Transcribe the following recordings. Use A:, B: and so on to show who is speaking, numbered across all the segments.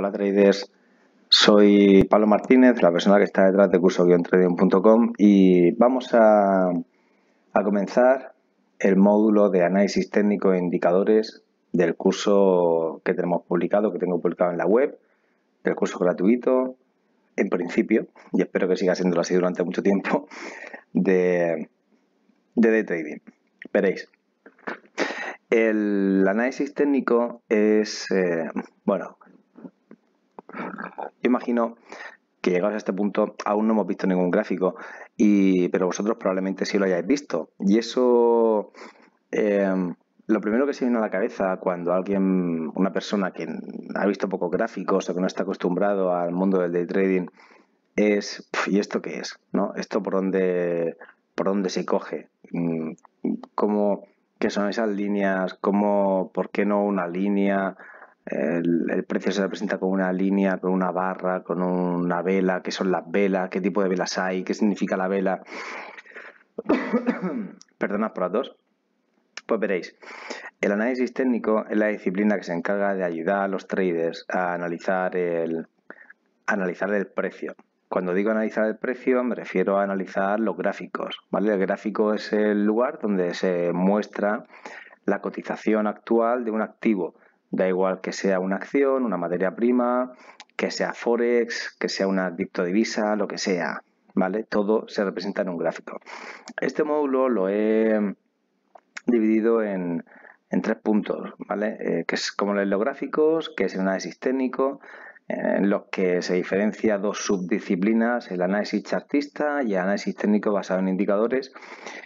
A: Hola traders, soy Pablo Martínez, la persona que está detrás de curso-trading.com y vamos a, comenzar el módulo de análisis técnico e indicadores del curso que tenemos publicado, que tengo publicado en la web, del curso gratuito, en principio, y espero que siga siendo así durante mucho tiempo, de, de trading. Veréis. El análisis técnico es, eh, bueno, yo imagino que llegados a este punto aún no hemos visto ningún gráfico, y, pero vosotros probablemente sí lo hayáis visto. Y eso, eh, lo primero que se viene a la cabeza cuando alguien, una persona que ha visto pocos gráficos o que no está acostumbrado al mundo del day trading, es, ¿y esto qué es? ¿No? ¿Esto por dónde, por dónde se coge? Mm, ¿Cómo, ¿Qué son esas líneas? ¿Cómo, ¿Por qué no una línea? El, precio se representa con una línea, con una barra, con una vela, qué son las velas, qué tipo de velas hay, qué significa la vela. Perdonad por las dos. Pues veréis, el análisis técnico es la disciplina que se encarga de ayudar a los traders a analizar el, analizar el precio. Cuando digo analizar el precio me refiero a analizar los gráficos. ¿vale? El gráfico es el lugar donde se muestra la cotización actual de un activo Da igual que sea una acción, una materia prima, que sea Forex, que sea una criptodivisa, lo que sea, ¿vale? Todo se representa en un gráfico. Este módulo lo he dividido en, tres puntos, ¿vale? Eh, que es como los gráficos, que es el análisis técnico, en los que se diferencia dos subdisciplinas, el análisis chartista y el análisis técnico basado en indicadores,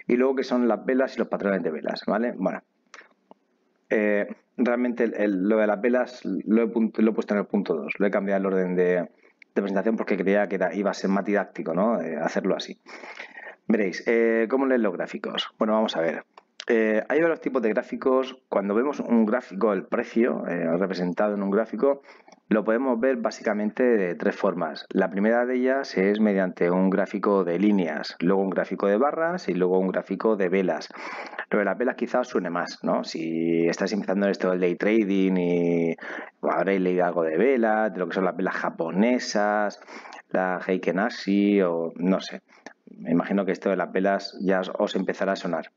A: y luego que son las velas y los patrones de velas, ¿vale? Bueno, eh, realmente lo de las velas lo he, puesto en el punto 2, lo he cambiado el orden de, presentación porque creía que iba a ser más didáctico ¿no? Eh, hacerlo así. Veréis, eh, ¿cómo leen los gráficos? Bueno, vamos a ver. hay varios tipos de gráficos. Cuando vemos un gráfico, el precio representado en un gráfico, lo podemos ver básicamente de tres formas. La primera de ellas es mediante un gráfico de líneas, luego un gráfico de barras y luego un gráfico de velas. Lo de las velas quizás suene más, ¿no? Si estás empezando en esto del day trading y habréis leído algo de velas, de lo que son las velas japonesas, la Heiken Ashi o no sé. Me imagino que esto de las velas ya os empezará a sonar.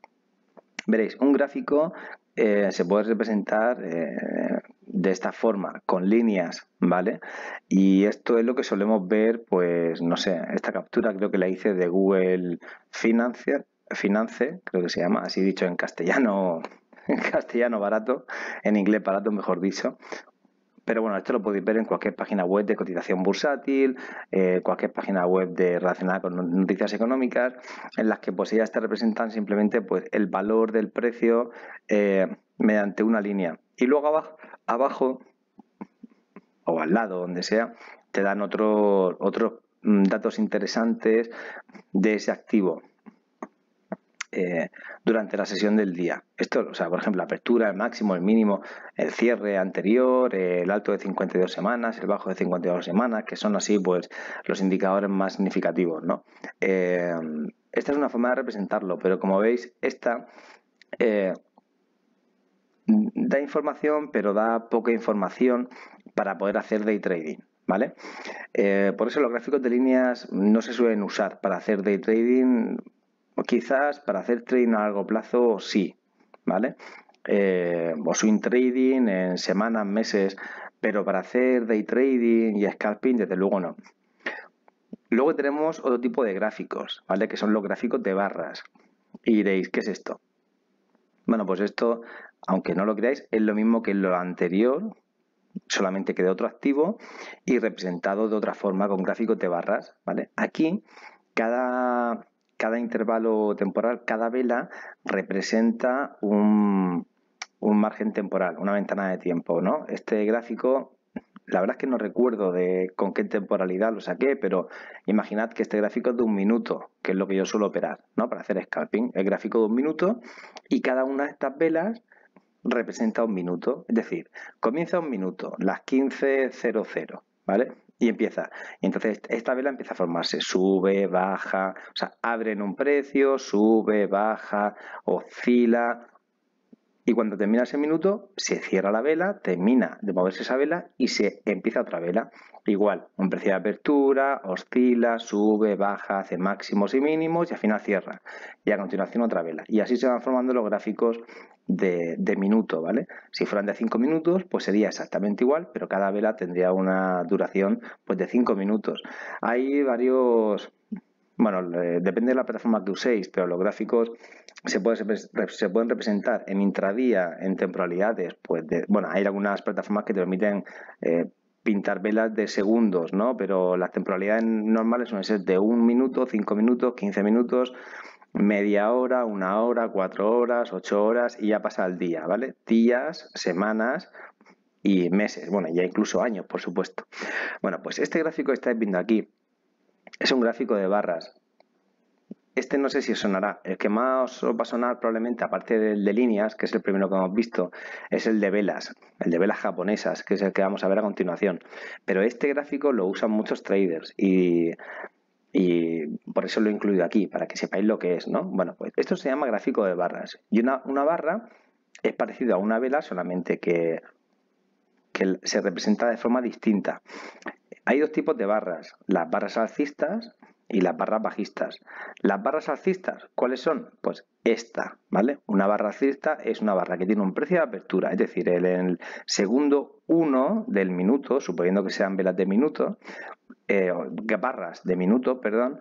A: Veréis, un gráfico eh, se puede representar eh, de esta forma, con líneas, ¿vale? Y esto es lo que solemos ver, pues, no sé, esta captura creo que la hice de Google Finance, Finance, creo que se llama, así dicho en castellano, en castellano barato, en inglés barato, mejor dicho. Pero bueno, esto lo podéis ver en cualquier página web de cotización bursátil, eh, cualquier página web de relacionada con noticias económicas, en las que pues ellas te representan simplemente pues el valor del precio eh, mediante una línea. Y luego abajo, abajo o al lado, donde sea, te dan otros otros mm, datos interesantes de ese activo. Eh, durante la sesión del día. Esto, o sea, por ejemplo, la apertura, el máximo, el mínimo, el cierre anterior, el alto de 52 semanas, el bajo de 52 semanas, que son así, pues, los indicadores más significativos, ¿no? Eh, esta es una forma de representarlo, pero como veis, esta eh, da información, pero da poca información para poder hacer day trading. ¿Vale? Eh, por eso los gráficos de líneas no se suelen usar para hacer day trading. Quizás para hacer trading a largo plazo sí, ¿vale? Eh, o swing trading en semanas, meses, pero para hacer day trading y scalping, desde luego no. Luego tenemos otro tipo de gráficos, ¿vale? Que son los gráficos de barras. Y diréis, ¿qué es esto? Bueno, pues esto aunque no lo creáis, es lo mismo que lo anterior, solamente que de otro activo y representado de otra forma con gráficos de barras. ¿vale? Aquí, cada, cada intervalo temporal, cada vela representa un, un margen temporal, una ventana de tiempo. ¿no? Este gráfico la verdad es que no recuerdo de con qué temporalidad lo saqué, pero imaginad que este gráfico es de un minuto, que es lo que yo suelo operar, ¿no? Para hacer scalping. El gráfico de un minuto y cada una de estas velas representa un minuto, es decir, comienza un minuto, las 15.00, ¿vale? Y empieza. Y entonces esta vela empieza a formarse, sube, baja, o sea, abre en un precio, sube, baja, oscila. y cuando termina ese minuto se cierra la vela, termina de moverse esa vela y se empieza otra vela. Igual, un precio de apertura, oscila, sube, baja, hace máximos y mínimos y al final cierra. Y a continuación otra vela. Y así se van formando los gráficos de, de minuto, ¿vale? Si fueran de 5 minutos, pues sería exactamente igual, pero cada vela tendría una duración pues de 5 minutos. Hay varios bueno, depende de la plataforma que uséis, pero los gráficos se, se pueden representar en intradía, en temporalidades. Pues bueno, hay algunas plataformas que te permiten eh, pintar velas de segundos, ¿no? Pero las temporalidades normales suelen ser de un minuto, cinco minutos, quince minutos, media hora, una hora, cuatro horas, ocho horas y ya pasa el día, ¿vale? Días, semanas y meses, bueno, ya incluso años, por supuesto. Bueno, pues este gráfico que estáis viendo aquí es un gráfico de barras. Este no sé si os sonará. El que más os va a sonar probablemente, aparte del de líneas, que es el primero que hemos visto, es el de velas, el de velas japonesas, que es el que vamos a ver a continuación. Pero este gráfico lo usan muchos traders y, por eso lo he incluido aquí, para que sepáis lo que es, ¿no? Bueno, pues esto se llama gráfico de barras. Y una, barra es parecido a una vela, solamente que se representa de forma distinta. Hay dos tipos de barras, las barras alcistas y las barras bajistas. Las barras alcistas, ¿cuáles son? Pues esta, ¿vale? Una barra alcista es una barra que tiene un precio de apertura, es decir, en el segundo 1 del minuto, suponiendo que sean velas de minuto, eh, barras de minuto, perdón,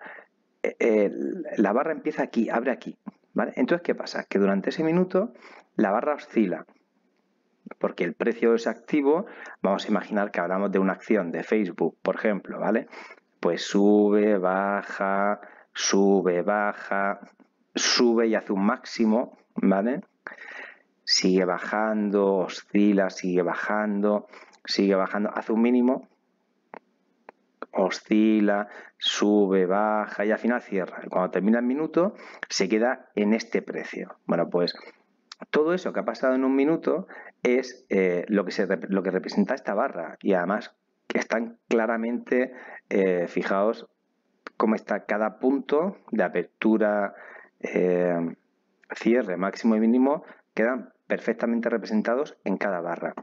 A: eh, la barra empieza aquí, abre aquí, ¿vale? Entonces, ¿qué pasa? Que durante ese minuto la barra oscila, porque el precio es activo, vamos a imaginar que hablamos de una acción de Facebook, por ejemplo, ¿vale? Pues sube, baja, sube, baja, sube y hace un máximo, ¿vale? Sigue bajando, oscila, sigue bajando, sigue bajando, hace un mínimo, oscila, sube, baja y al final cierra. Cuando termina el minuto se queda en este precio. Bueno, pues todo eso que ha pasado en un minuto es eh, lo, que se, lo que representa esta barra y además están claramente eh, fijaos cómo está cada punto de apertura, eh, cierre máximo y mínimo quedan perfectamente representados en cada barra.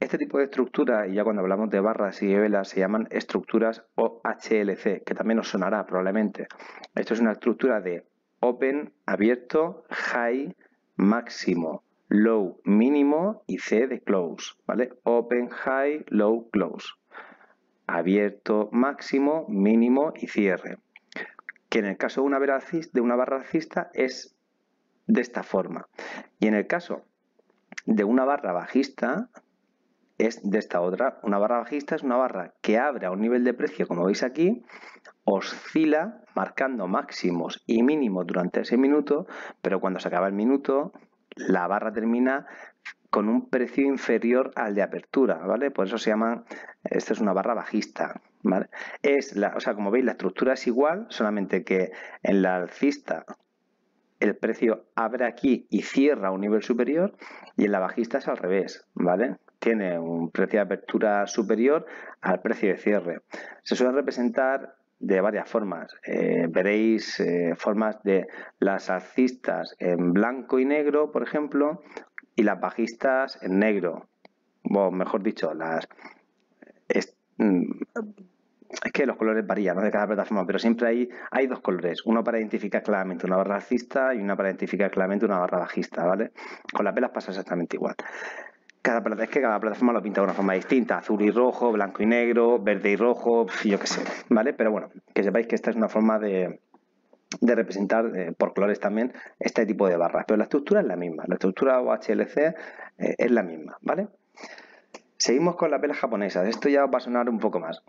A: Este tipo de estructura, y ya cuando hablamos de barras y velas, se llaman estructuras OHLC, que también os sonará probablemente. Esto es una estructura de open, abierto, high, máximo, low, mínimo y C de close, ¿vale? Open, high, low, close. Abierto, máximo, mínimo y cierre. Que en el caso de una, de una barra alcista es de esta forma. Y en el caso de una barra bajista es de esta otra. Una barra bajista es una barra que abre a un nivel de precio, como veis aquí, oscila marcando máximos y mínimos durante ese minuto, pero cuando se acaba el minuto, la barra termina con un precio inferior al de apertura, ¿vale? Por eso se llama, esta es una barra bajista, ¿vale? Es la, o sea, como veis, la estructura es igual, solamente que en la alcista el precio abre aquí y cierra a un nivel superior y en la bajista es al revés, ¿vale? Tiene un precio de apertura superior al precio de cierre. Se suele representar de varias formas. Eh, veréis eh, formas de las alcistas en blanco y negro, por ejemplo, y las bajistas en negro. O mejor dicho, las... Es, mm, que los colores varían de cada plataforma, pero siempre hay, hay dos colores, uno para identificar claramente una barra alcista y una para identificar claramente una barra bajista, ¿vale? Con las velas pasa exactamente igual cada, es que cada plataforma lo pinta de una forma distinta, azul y rojo, blanco y negro, verde y rojo, yo qué sé, ¿vale? Pero bueno, que sepáis que esta es una forma de, representar eh, por colores también este tipo de barras, pero la estructura es la misma, la estructura OHLC eh, es la misma, ¿vale? Seguimos con las velas japonesas, esto ya va a sonar un poco más.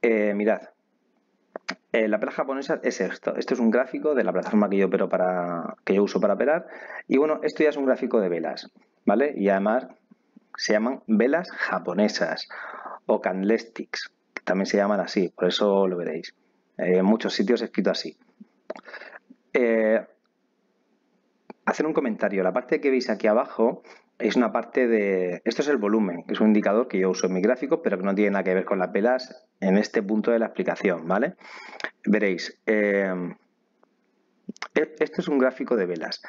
A: Eh, mirad, la vela japonesa es esto. Esto es un gráfico de la plataforma que yo para que yo uso para operar. Y bueno, esto ya es un gráfico de velas, ¿vale? Y además se llaman velas japonesas o candlesticks, también se llaman así, por eso lo veréis. en muchos sitios escrito así. Eh, hacer un comentario. La parte que veis aquí abajo es una parte de... Esto es el volumen, que es un indicador que yo uso en mi gráfico, pero que no tiene nada que ver con las velas en este punto de la explicación, ¿vale? Veréis, eh, e-, esto es un gráfico de velas.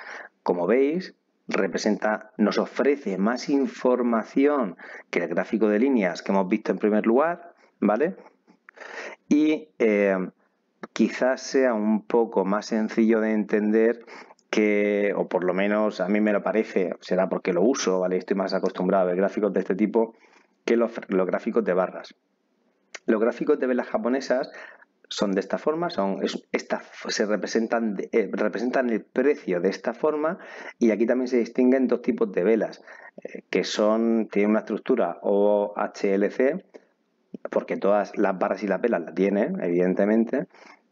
A: Como veis, representa, nos ofrece más información que el gráfico de líneas que hemos visto en primer lugar, ¿vale? Y eh, quizás sea un poco más sencillo de entender que, o por lo menos a mí me lo parece, será porque lo uso, ¿vale? Estoy más acostumbrado a ver gráficos de este tipo que los, gráficos de barras. Los gráficos de velas japonesas son de esta forma, son se representan, eh, representan el precio de esta forma y aquí también se distinguen dos tipos de velas eh, que son tienen una estructura OHLC porque todas las barras y las velas la tienen evidentemente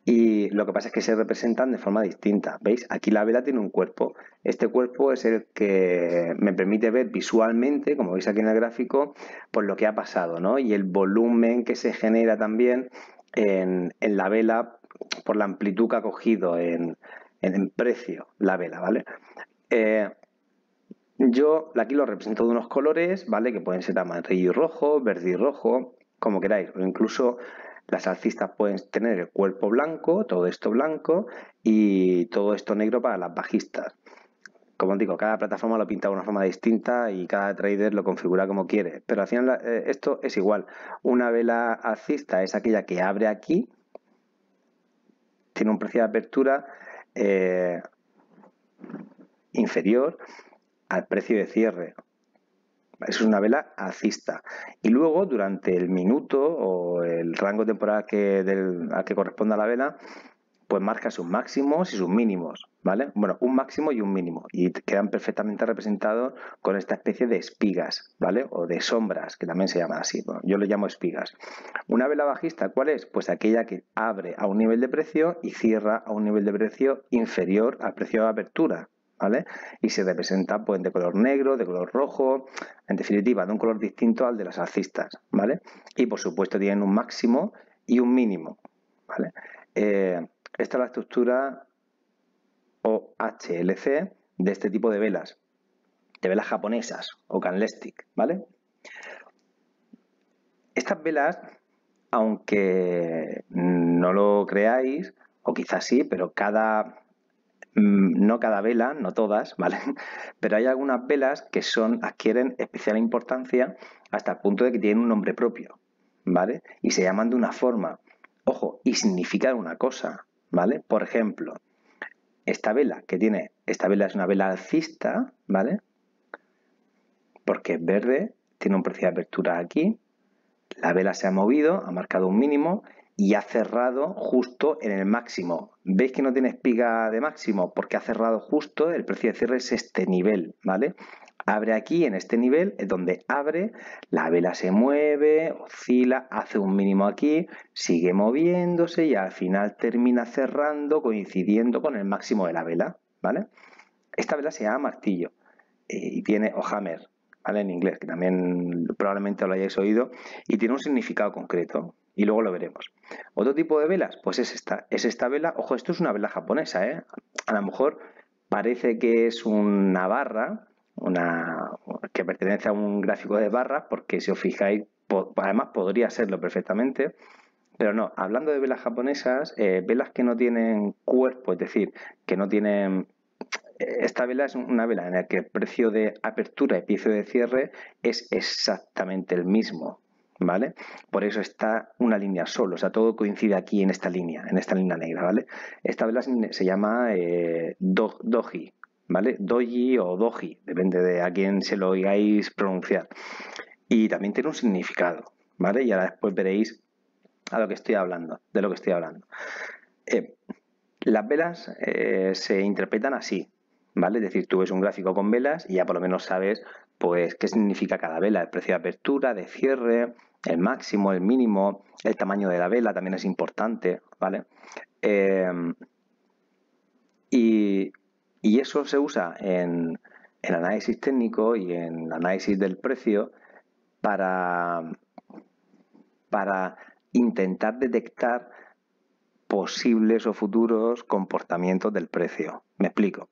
A: y lo que pasa es que se representan de forma distinta. ¿Veis? Aquí la vela tiene un cuerpo. Este cuerpo es el que me permite ver visualmente, como veis aquí en el gráfico, por lo que ha pasado, ¿no? Y el volumen que se genera también en, la vela por la amplitud que ha cogido en, en precio la vela, ¿vale? Eh, yo aquí lo represento de unos colores, ¿vale? Que pueden ser amarillo y rojo, verde y rojo, como queráis, o incluso las alcistas pueden tener el cuerpo blanco, todo esto blanco y todo esto negro para las bajistas. Como digo, cada plataforma lo pinta de una forma distinta y cada trader lo configura como quiere. Pero al final eh, esto es igual. Una vela alcista es aquella que abre aquí, tiene un precio de apertura eh, inferior al precio de cierre. Es una vela alcista. Y luego, durante el minuto o el rango temporal que al que corresponda la vela, pues marca sus máximos y sus mínimos, ¿vale? Bueno, un máximo y un mínimo. Y quedan perfectamente representados con esta especie de espigas, ¿vale? O de sombras, que también se llaman así. yo lo llamo espigas. Una vela bajista, ¿cuál es? Pues aquella que abre a un nivel de precio y cierra a un nivel de precio inferior al precio de apertura, ¿vale? Y se representa pues, de color negro, de color rojo, en definitiva, de un color distinto al de las alcistas, ¿vale? Y por supuesto tienen un máximo y un mínimo, ¿vale? Eh, esta es la estructura OHLC de este tipo de velas, de velas japonesas o canlestic, ¿vale? Estas velas, aunque no lo creáis, o quizás sí, pero cada no cada vela, no todas, ¿vale? Pero hay algunas velas que son, adquieren especial importancia hasta el punto de que tienen un nombre propio, ¿vale? Y se llaman de una forma. Ojo, y significan una cosa, ¿vale? Por ejemplo, esta vela que tiene, esta vela es una vela alcista, ¿vale? Porque es verde, tiene un precio de apertura aquí, la vela se ha movido, ha marcado un mínimo y ha cerrado justo en el máximo. ¿Veis que no tiene espiga de máximo? Porque ha cerrado justo, el precio de cierre es este nivel, ¿vale? Abre aquí en este nivel, es donde abre, la vela se mueve, oscila, hace un mínimo aquí, sigue moviéndose y al final termina cerrando coincidiendo con el máximo de la vela, ¿vale? Esta vela se llama martillo eh, y tiene o hammer, ¿vale? En inglés, que también probablemente lo hayáis oído, y tiene un significado concreto y luego lo veremos. Otro tipo de velas, pues es esta, es esta vela, ojo, esto es una vela japonesa, ¿eh? A lo mejor parece que es una barra, una que pertenece a un gráfico de barras, porque si os fijáis, además podría serlo perfectamente, pero no, hablando de velas japonesas, eh, velas que no tienen cuerpo, es decir, que no tienen esta vela es una vela en la que el precio de apertura y precio de cierre es exactamente el mismo. ¿Vale? Por eso está una línea solo, o sea, todo coincide aquí en esta línea, en esta línea negra, ¿vale? Esta vela se llama eh, doji, ¿vale? Doji o doji, depende de a quién se lo oigáis pronunciar. Y también tiene un significado, ¿vale? Y ahora después veréis a lo que estoy hablando, de lo que estoy hablando. Eh, las velas eh, se interpretan así, ¿vale? Es decir, tú ves un gráfico con velas y ya por lo menos sabes pues qué significa cada vela, el precio de apertura, de cierre, el máximo, el mínimo, el tamaño de la vela también es importante, ¿vale? Em, y, eso se usa en, en, análisis técnico y en análisis del precio para, para intentar detectar posibles o futuros comportamientos del precio. Me explico.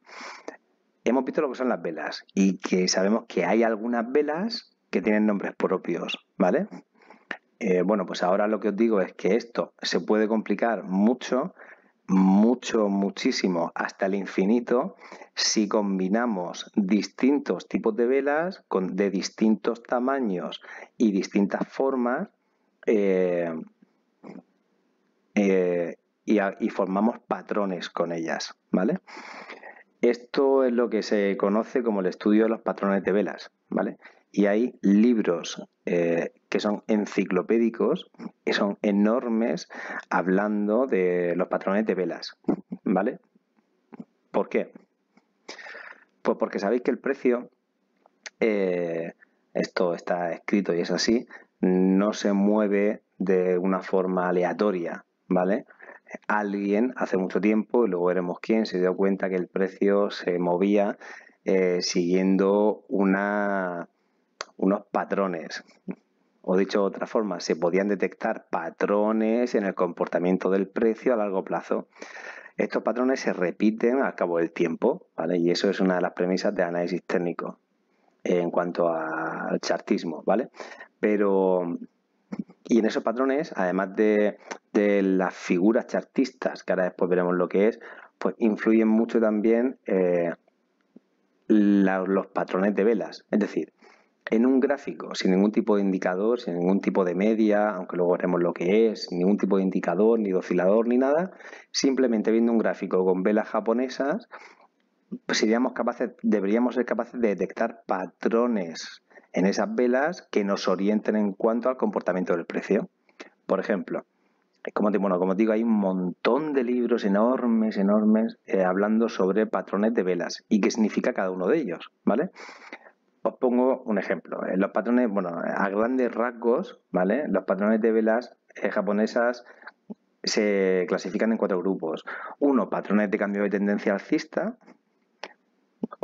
A: Hemos visto lo que son las velas y que sabemos que hay algunas velas que tienen nombres propios, ¿vale? Eh, bueno, pues ahora lo que os digo es que esto se puede complicar mucho mucho, muchísimo, hasta el infinito, si combinamos distintos tipos de velas de distintos tamaños y distintas formas eh, eh, y, formamos patrones con ellas, ¿vale? Esto es lo que se conoce como el estudio de los patrones de velas, ¿vale? Y hay libros eh, que son enciclopédicos, que son enormes, hablando de los patrones de velas, ¿vale? ¿Por qué? Pues porque sabéis que el precio, eh, esto está escrito y es así, no se mueve de una forma aleatoria, ¿vale? Alguien hace mucho tiempo, y luego veremos quién, se dio cuenta que el precio se movía eh, siguiendo unos patrones. O dicho de otra forma, se podían detectar patrones en el comportamiento del precio a largo plazo. Estos patrones se repiten al cabo del tiempo, ¿vale? Y eso es una de las premisas de análisis técnico en cuanto al chartismo, ¿vale? Pero, y en esos patrones, además de, las figuras chartistas, que ahora después veremos lo que es, pues influyen mucho también eh, los patrones de velas. Es decir, en un gráfico sin ningún tipo de indicador, sin ningún tipo de media, aunque luego veremos lo que es, sin ningún tipo de indicador, ni de oscilador, ni nada, simplemente viendo un gráfico con velas japonesas, pues seríamos capaces, deberíamos ser capaces de detectar patrones en esas velas que nos orienten en cuanto al comportamiento del precio. Por ejemplo, como, bueno, como digo, hay un montón de libros enormes, enormes, eh, hablando sobre patrones de velas y qué significa cada uno de ellos, ¿vale? Os pongo un ejemplo. Los patrones, bueno, a grandes rasgos, ¿vale? Los patrones de velas eh, japonesas se clasifican en cuatro grupos. Uno, patrones de cambio de tendencia alcista.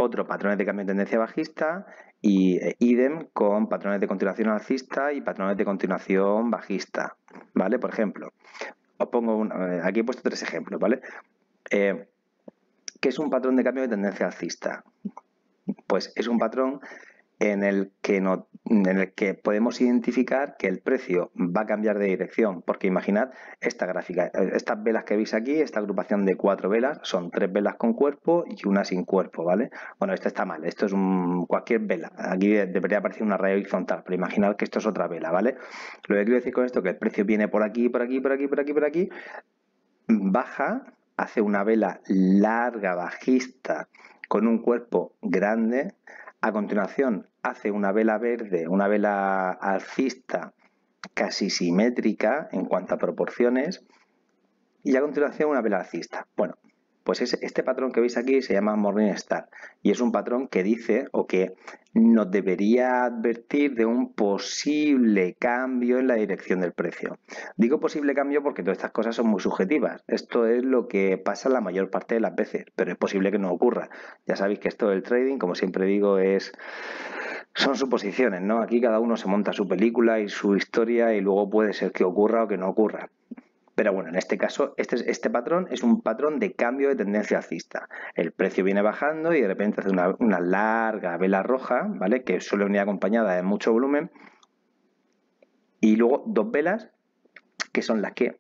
A: Otro, patrones de cambio de tendencia bajista. Y eh, idem con patrones de continuación alcista y patrones de continuación bajista. ¿Vale? Por ejemplo, os pongo eh, aquí he puesto tres ejemplos, ¿vale? ¿Qué es un patrón de cambio de tendencia alcista? Pues es un patrón en el que podemos identificar que el precio va a cambiar de dirección, porque imaginad esta gráfica, eh, estas velas que veis aquí, esta agrupación de cuatro velas, son tres velas con cuerpo y una sin cuerpo, ¿vale? Bueno, esto está mal, esto es un, cualquier vela, aquí debería aparecer una raya horizontal, pero imaginad que esto es otra vela, ¿vale? Lo que quiero decir con esto es que el precio viene por aquí, por aquí, por aquí, por aquí, por aquí, baja, hace una vela larga, bajista, con un cuerpo grande, a continuación hace una vela verde, una vela alcista casi simétrica en cuanto a proporciones y a continuación una vela alcista. Bueno, pues este patrón que veis aquí se llama Morningstar y es un patrón que dice o que nos debería advertir de un posible cambio en la dirección del precio. Digo posible cambio porque todas estas cosas son muy subjetivas. Esto es lo que pasa la mayor parte de las veces, pero es posible que no ocurra. Ya sabéis que esto del trading, como siempre digo, es son suposiciones, ¿no? Aquí cada uno se monta su película y su historia y luego puede ser que ocurra o que no ocurra. Pero bueno, en este caso, este, este patrón es un patrón de cambio de tendencia alcista. El precio viene bajando y de repente hace una, larga vela roja, ¿vale? Que suele venir acompañada de mucho volumen. Y luego dos velas que son las que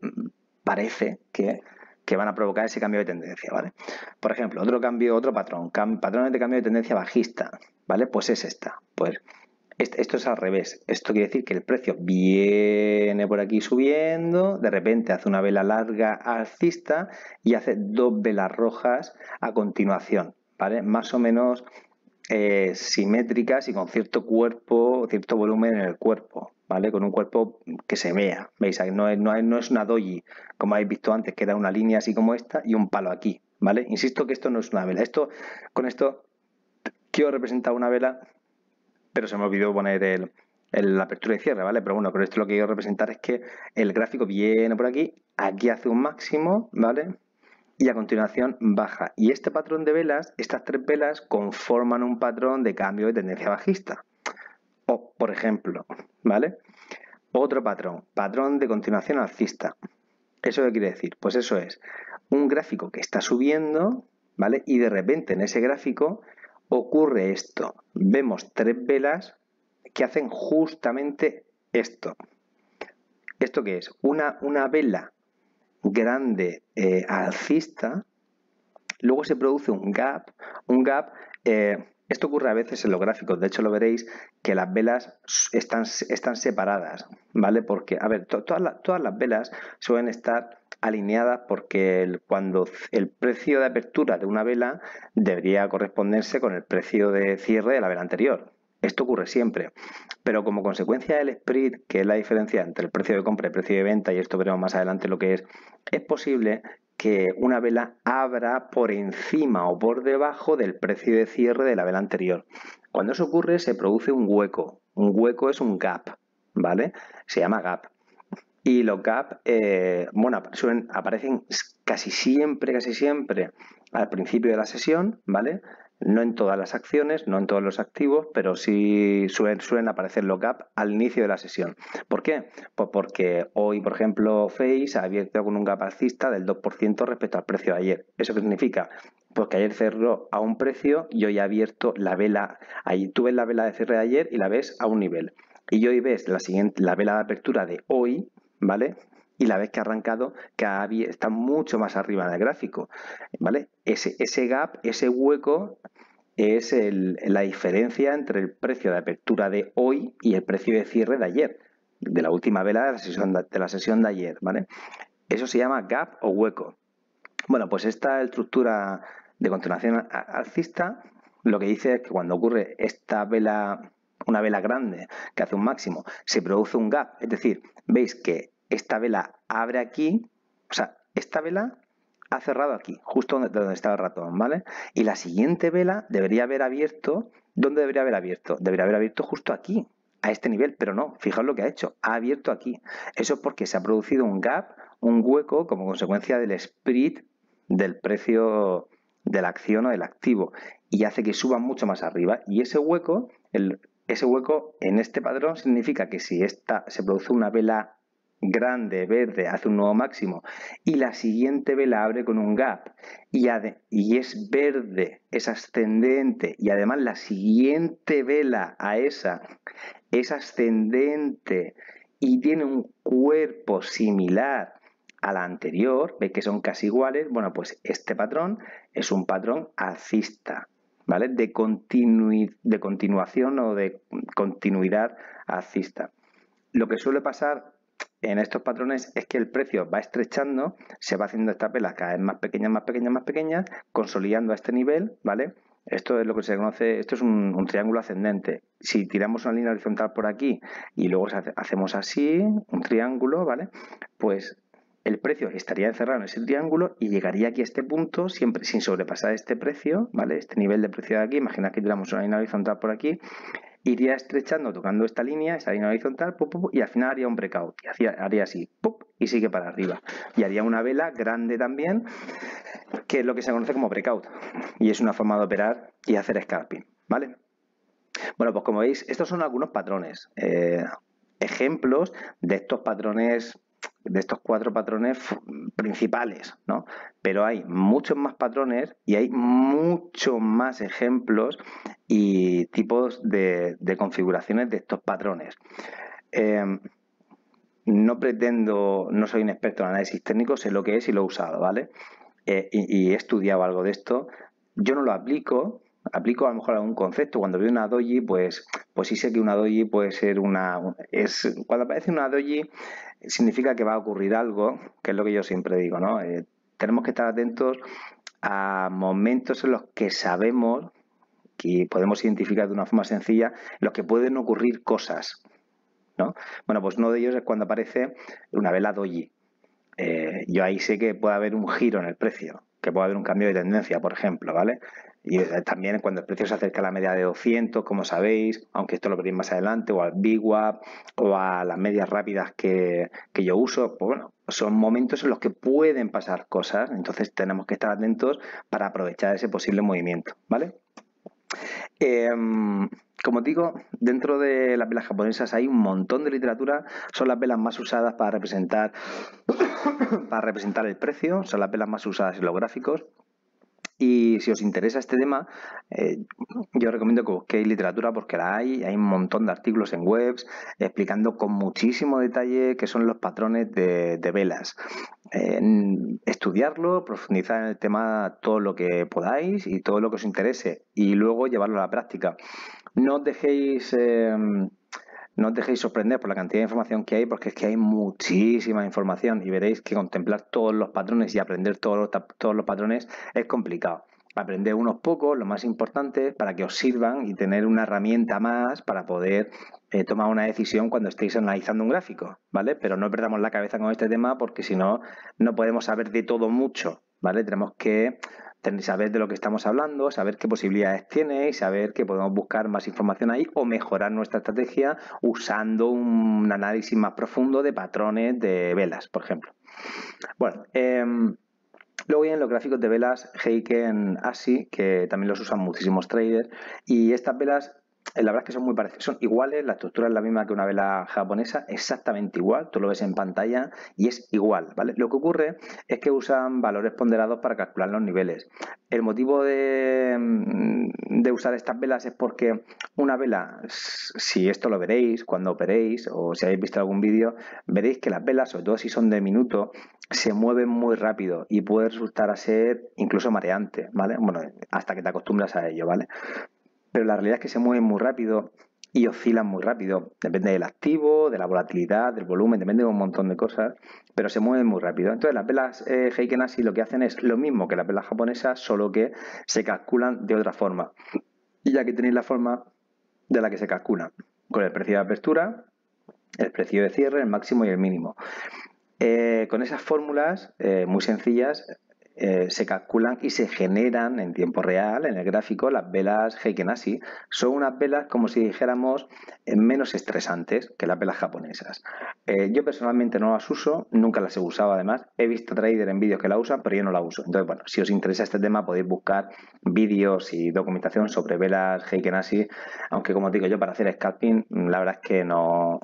A: parece que, que, van a provocar ese cambio de tendencia, ¿vale? Por ejemplo, otro cambio, otro patrón, patrones de cambio de tendencia bajista, ¿vale? Pues es esta. Pues esto es al revés. Esto quiere decir que el precio viene por aquí subiendo, de repente hace una vela larga alcista y hace dos velas rojas a continuación, ¿vale? Más o menos eh, simétricas y con cierto cuerpo, cierto volumen en el cuerpo, ¿vale? Con un cuerpo que se vea, ¿veis? No es, no no es una doji, como habéis visto antes, que era una línea así como esta y un palo aquí, ¿vale? Insisto que esto no es una vela. Esto, con esto quiero representar una vela pero se me olvidó poner el, la apertura y cierre, ¿vale? Pero bueno, pero esto lo que quiero representar es que el gráfico viene por aquí, aquí hace un máximo, ¿vale? Y a continuación baja. Y este patrón de velas, estas tres velas, conforman un patrón de cambio de tendencia bajista. O, por ejemplo, ¿vale? Otro patrón, patrón de continuación alcista. ¿Eso qué quiere decir? Pues eso es un gráfico que está subiendo, ¿vale? Y de repente en ese gráfico ocurre esto. Vemos tres velas que hacen justamente esto. ¿Esto qué es? Una, una vela grande eh, alcista, luego se produce un gap, un gap eh, esto ocurre a veces en los gráficos, de hecho lo veréis que las velas están, están separadas, ¿vale? Porque, a ver, todas, todas las velas suelen estar alineadas porque cuando el precio de apertura de una vela debería corresponderse con el precio de cierre de la vela anterior. Esto ocurre siempre, pero como consecuencia del spread, que es la diferencia entre el precio de compra y el precio de venta, y esto veremos más adelante lo que es, es posible que una vela abra por encima o por debajo del precio de cierre de la vela anterior. Cuando eso ocurre se produce un hueco. Un hueco es un gap, ¿vale? Se llama gap. Y los gap, eh, bueno, aparecen casi siempre, casi siempre al principio de la sesión, ¿vale? No en todas las acciones, no en todos los activos, pero sí suelen, aparecer los gap al inicio de la sesión. ¿Por qué? Pues porque hoy, por ejemplo, Face ha abierto con un gap alcista del 2% respecto al precio de ayer. ¿Eso qué significa? Pues que ayer cerró a un precio y hoy ha abierto la vela. Ahí tú ves la vela de cierre de ayer y la ves a un nivel. Y hoy ves la siguiente, la vela de apertura de hoy, ¿vale? y la vez que ha arrancado está mucho más arriba del gráfico, ¿vale? Ese, ese gap, ese hueco es la diferencia entre el precio de apertura de hoy y el precio de cierre de ayer, de la última vela de la sesión de, la sesión de ayer, ¿vale? Eso se llama gap o hueco. Bueno, pues esta estructura de continuación alcista lo que dice es que cuando ocurre esta vela, una vela grande que hace un máximo, se produce un gap, es decir, veis que esta vela abre aquí, o sea, esta vela ha cerrado aquí, justo donde, donde está el ratón, ¿vale? Y la siguiente vela debería haber abierto, ¿dónde debería haber abierto? Debería haber abierto justo aquí, a este nivel, pero no, fijaos lo que ha hecho, ha abierto aquí. Eso es porque se ha producido un gap, un hueco como consecuencia del split del precio de la acción o del activo y hace que suba mucho más arriba. Y ese hueco, ese hueco en este patrón significa que si esta, se produce una vela grande, verde, hace un nuevo máximo y la siguiente vela abre con un gap y, es verde, es ascendente y además la siguiente vela a esa es ascendente y tiene un cuerpo similar a la anterior, ve que son casi iguales, bueno, pues este patrón es un patrón alcista, ¿vale? De, de continuación o de continuidad alcista. Lo que suele pasar en estos patrones es que el precio va estrechando, se va haciendo esta vela cada vez más pequeñas, más pequeñas, más pequeñas, consolidando a este nivel, ¿vale? Esto es lo que se conoce, esto es un, triángulo ascendente. Si tiramos una línea horizontal por aquí y luego hacemos así, un triángulo, ¿vale? Pues el precio estaría encerrado en ese triángulo y llegaría aquí a este punto siempre sin sobrepasar este precio, ¿vale? Este nivel de precio de aquí, imagina que tiramos una línea horizontal por aquí iría estrechando, tocando esta línea, esta línea horizontal, y al final haría un breakout. Y haría así, y sigue para arriba. Y haría una vela grande también, que es lo que se conoce como breakout. Y es una forma de operar y hacer scalping. ¿Vale? Bueno, pues como veis, estos son algunos patrones. Eh, ejemplos de estos patrones de estos cuatro patrones principales, ¿no? Pero hay muchos más patrones y hay muchos más ejemplos y tipos de, configuraciones de estos patrones. Em, no pretendo, no soy un experto en análisis técnico, sé lo que es y lo he usado, ¿vale? Eh, y, he estudiado algo de esto. Yo no lo aplico, aplico a lo mejor algún concepto. Cuando veo una doji, pues, pues sí sé que una doji puede ser una... Es, cuando aparece una doji significa que va a ocurrir algo, que es lo que yo siempre digo, ¿no? Eh, tenemos que estar atentos a momentos en los que sabemos que podemos identificar de una forma sencilla en los que pueden ocurrir cosas, ¿no? Bueno, pues uno de ellos es cuando aparece una vela doji. Eh, yo ahí sé que puede haber un giro en el precio, que puede haber un cambio de tendencia, por ejemplo, ¿vale? Y eh, también cuando el precio se acerca a la media de 200, como sabéis, aunque esto lo veréis más adelante, o al BIGWAP o a las medias rápidas que, yo uso, pues bueno, son momentos en los que pueden pasar cosas, entonces tenemos que estar atentos para aprovechar ese posible movimiento, ¿vale? Em, como digo, dentro de las velas japonesas hay un montón de literatura, son las velas más usadas para representar, para representar el precio, son las velas más usadas en los gráficos Y si os interesa este tema, eh, yo recomiendo que busquéis literatura porque la hay, hay un montón de artículos en webs explicando con muchísimo detalle qué son los patrones de, velas. estudiarlo, profundizar en el tema todo lo que podáis y todo lo que os interese y luego llevarlo a la práctica. No os dejéis... Em, no os dejéis sorprender por la cantidad de información que hay, porque es que hay muchísima información y veréis que contemplar todos los patrones y aprender todos los, patrones es complicado. Aprender unos pocos, lo más importante, para que os sirvan y tener una herramienta más para poder eh, tomar una decisión cuando estéis analizando un gráfico, ¿vale? Pero no perdamos la cabeza con este tema porque si no, no podemos saber de todo mucho, ¿vale? Tenemos que saber de lo que estamos hablando, saber qué posibilidades tiene y saber que podemos buscar más información ahí o mejorar nuestra estrategia usando un análisis más profundo de patrones de velas, por ejemplo. Bueno, eh, Luego vienen los gráficos de velas Heiken ASI, que también los usan muchísimos traders. Y estas velas la verdad es que son muy parecidos, son iguales, la estructura es la misma que una vela japonesa, exactamente igual, tú lo ves en pantalla y es igual, ¿vale? Lo que ocurre es que usan valores ponderados para calcular los niveles. El motivo de, mm, de usar estas velas es porque una vela, si esto lo veréis cuando operéis o si habéis visto algún vídeo, veréis que las velas, sobre todo si son de minuto, se mueven muy rápido y puede resultar a ser incluso mareante, ¿vale? Bueno, hasta que te acostumbras a ello, ¿vale? Pero la realidad es que se mueven muy rápido y oscilan muy rápido. Depende del activo, de la volatilidad, del volumen, depende de un montón de cosas, pero se mueven muy rápido. Entonces las velas eh, Heiken Ashi lo que hacen es lo mismo que las velas japonesas, solo que se calculan de otra forma. Y ya que tenéis la forma de la que se calculan, con el precio de apertura, el precio de cierre, el máximo y el mínimo. Eh, con esas fórmulas eh, muy sencillas eh, se calculan y se generan en tiempo real en el gráfico las velas Heikenasi. Son unas velas, como si dijéramos, eh, menos estresantes que las velas japonesas. Eh, yo personalmente no las uso, nunca las he usado además. He visto trader en vídeos que la usan, pero yo no la uso. Entonces, bueno, si os interesa este tema podéis buscar vídeos y documentación sobre velas Heikenasi, aunque como digo yo, para hacer scalping, la verdad es que no,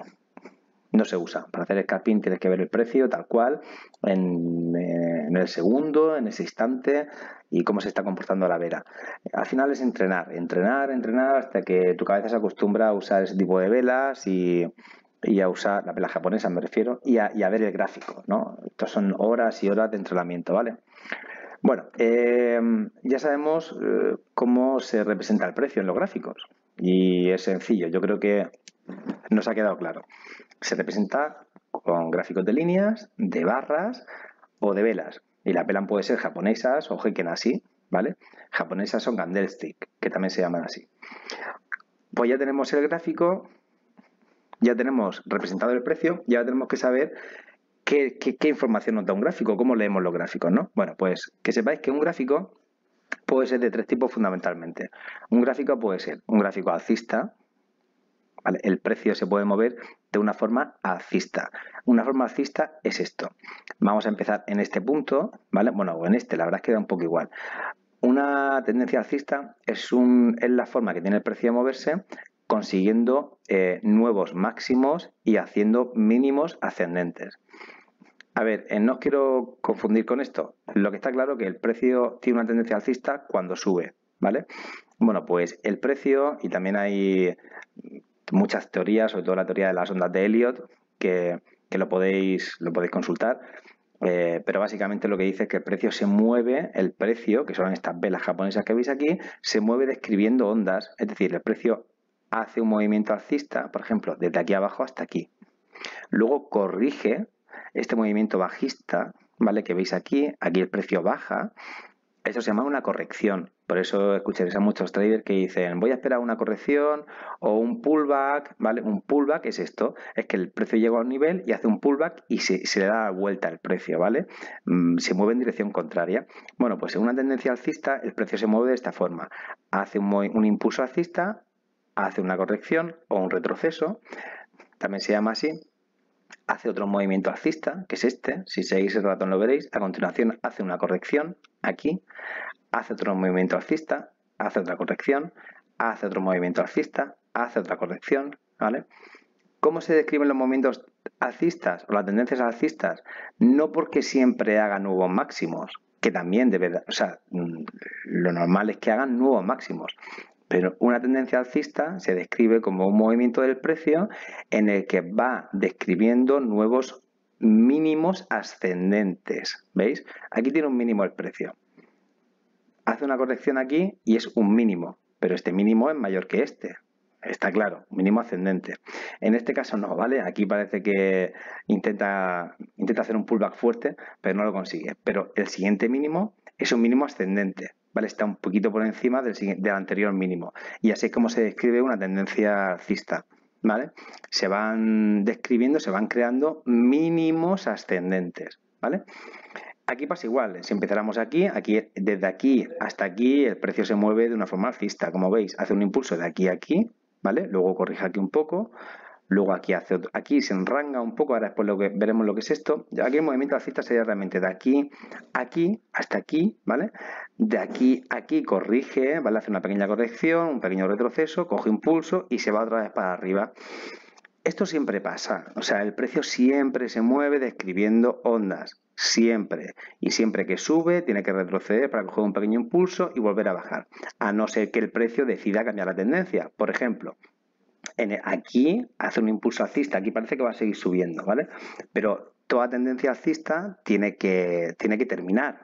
A: no se usa. Para hacer scalping tienes que ver el precio tal cual, en, eh, el segundo, en ese instante y cómo se está comportando la vera. Al final es entrenar, entrenar, entrenar hasta que tu cabeza se acostumbra a usar ese tipo de velas y, a usar la vela japonesa, me refiero, y a, ver el gráfico, ¿no? Estos son horas y horas de entrenamiento, ¿vale? Bueno, eh, ya sabemos eh, cómo se representa el precio en los gráficos y es sencillo, yo creo que nos ha quedado claro. Se representa con gráficos de líneas, de barras o de velas. Y las velas pueden ser japonesas o heiken así, ¿vale? Japonesas son candlestick, que también se llaman así. Pues ya tenemos el gráfico, ya tenemos representado el precio, ya tenemos que saber qué, qué información nos da un gráfico, cómo leemos los gráficos, ¿no? Bueno, pues que sepáis que un gráfico puede ser de tres tipos fundamentalmente. Un gráfico puede ser un gráfico alcista, el precio se puede mover de una forma alcista. Una forma alcista es esto. Vamos a empezar en este punto, ¿vale? Bueno, en este, la verdad es que da un poco igual. Una tendencia alcista es la forma que tiene el precio de moverse consiguiendo eh, nuevos máximos y haciendo mínimos ascendentes. A ver, eh, no os quiero confundir con esto. Lo que está claro es que el precio tiene una tendencia alcista cuando sube, ¿vale? Bueno, pues el precio, y también hay muchas teorías, sobre todo la teoría de las ondas de Elliot, que, lo, podéis, lo podéis consultar. Eh, pero básicamente lo que dice es que el precio se mueve, el precio, que son estas velas japonesas que veis aquí, se mueve describiendo ondas, es decir, el precio hace un movimiento alcista, por ejemplo, desde aquí abajo hasta aquí. Luego corrige este movimiento bajista, ¿vale? Que veis aquí, aquí el precio baja, eso se llama una corrección. Por eso escucharéis a muchos traders que dicen, voy a esperar una corrección o un pullback, ¿vale? Un pullback es esto, es que el precio llega a un nivel y hace un pullback y se, le da vuelta el precio, ¿vale? Mm, se mueve en dirección contraria. Bueno, pues en una tendencia alcista el precio se mueve de esta forma. Hace un impulso alcista, hace una corrección o un retroceso, también se llama así, hace otro movimiento alcista, que es este, si seguís el ratón lo veréis, a continuación hace una corrección aquí, hace otro movimiento alcista, hace otra corrección, hace otro movimiento alcista, hace otra corrección, ¿vale? ¿Cómo se describen los movimientos alcistas o las tendencias alcistas? No porque siempre haga nuevos máximos, que también debe, o sea, mm, lo normal es que hagan nuevos máximos. Pero una tendencia alcista se describe como un movimiento del precio en el que va describiendo nuevos mínimos ascendentes. ¿Veis? Aquí tiene un mínimo el precio. Hace una corrección aquí y es un mínimo, pero este mínimo es mayor que este. Está claro, mínimo ascendente. En este caso no, ¿vale? Aquí parece que intenta, intenta hacer un pullback fuerte, pero no lo consigue. Pero el siguiente mínimo es un mínimo ascendente. ¿Vale? Está un poquito por encima del, del anterior mínimo. Y así es como se describe una tendencia alcista. ¿Vale? Se van describiendo, se van creando mínimos ascendentes, ¿vale? Aquí pasa igual, si empezáramos aquí, aquí, desde aquí hasta aquí el precio se mueve de una forma alcista, como veis, hace un impulso de aquí a aquí, ¿vale? Luego corrige aquí un poco, Luego aquí, hace aquí se enranga un poco, ahora después lo que, veremos lo que es esto. Aquí el movimiento alcista sería realmente de aquí aquí hasta aquí, ¿vale? De aquí aquí corrige, ¿vale? Hace una pequeña corrección, un pequeño retroceso, coge impulso y se va otra vez para arriba. Esto siempre pasa, o sea, el precio siempre se mueve describiendo ondas, siempre. Y siempre que sube tiene que retroceder para coger un pequeño impulso y volver a bajar, a no ser que el precio decida cambiar la tendencia. Por ejemplo, aquí hace un impulso alcista, aquí parece que va a seguir subiendo, ¿vale? Pero toda tendencia alcista tiene que, tiene que terminar,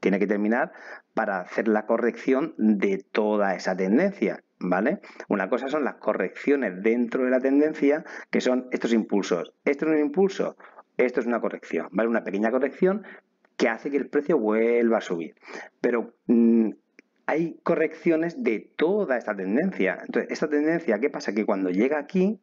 A: tiene que terminar para hacer la corrección de toda esa tendencia, ¿vale? Una cosa son las correcciones dentro de la tendencia, que son estos impulsos. Esto es un impulso, esto es una corrección, ¿vale? Una pequeña corrección que hace que el precio vuelva a subir. Pero mm, hay correcciones de toda esta tendencia. Entonces, esta tendencia, ¿qué pasa? Que cuando llega aquí,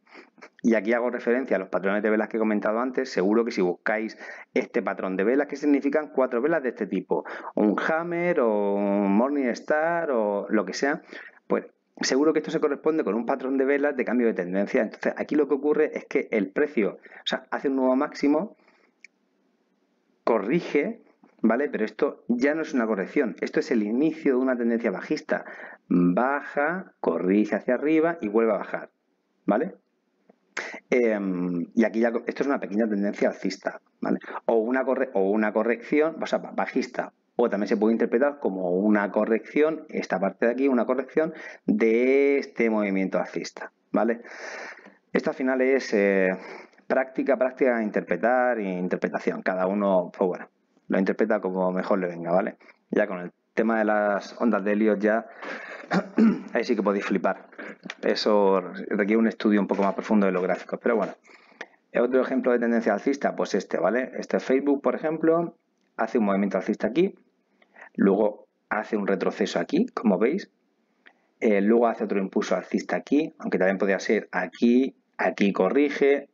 A: y aquí hago referencia a los patrones de velas que he comentado antes, seguro que si buscáis este patrón de velas, que significan cuatro velas de este tipo, un hammer o un morning star o lo que sea, pues seguro que esto se corresponde con un patrón de velas de cambio de tendencia. Entonces, aquí lo que ocurre es que el precio, o sea, hace un nuevo máximo, corrige ¿vale? Pero esto ya no es una corrección, esto es el inicio de una tendencia bajista. Baja, corrige hacia arriba y vuelve a bajar, ¿vale? Em, y aquí ya, esto es una pequeña tendencia alcista, ¿vale? O una, o una corrección, o sea, bajista, o también se puede interpretar como una corrección, esta parte de aquí, una corrección de este movimiento alcista, ¿vale? Esto al final es eh, práctica, práctica, interpretar e interpretación. Cada uno, pues bueno, lo interpreta como mejor le venga, ¿vale? Ya con el tema de las ondas de Elliot ya, ahí sí que podéis flipar. Eso requiere un estudio un poco más profundo de los gráficos, pero bueno. Otro ejemplo de tendencia alcista, pues este, ¿vale? Este Facebook, por ejemplo, hace un movimiento alcista aquí, luego hace un retroceso aquí, como veis, eh, luego hace otro impulso alcista aquí, aunque también podría ser aquí, aquí corrige,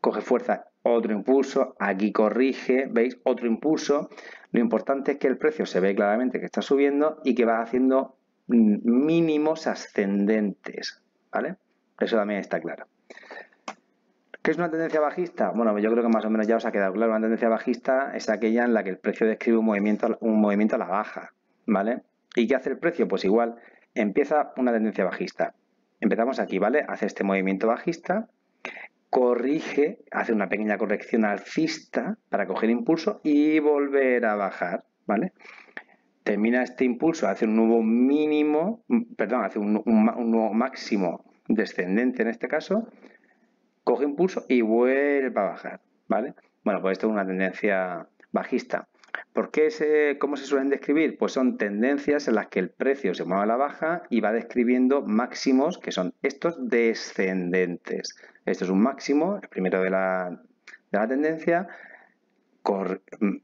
A: coge fuerza otro impulso, aquí corrige, ¿veis? Otro impulso. Lo importante es que el precio se ve claramente que está subiendo y que va haciendo mínimos ascendentes, ¿vale? Eso también está claro. ¿Qué es una tendencia bajista? Bueno, yo creo que más o menos ya os ha quedado claro. Una tendencia bajista es aquella en la que el precio describe un movimiento, un movimiento a la baja, ¿vale? ¿Y qué hace el precio? Pues igual, empieza una tendencia bajista. Empezamos aquí, ¿vale? Hace este movimiento bajista corrige, hace una pequeña corrección alcista para coger impulso y volver a bajar, ¿vale? Termina este impulso, hace un nuevo mínimo, perdón, hace un, nuevo máximo descendente en este caso, coge impulso y vuelve a bajar, ¿vale? Bueno, pues esto es una tendencia bajista. ¿Por qué se, cómo se suelen describir? Pues son tendencias en las que el precio se mueve a la baja y va describiendo máximos que son estos descendentes. Esto es un máximo, el primero de la, tendencia,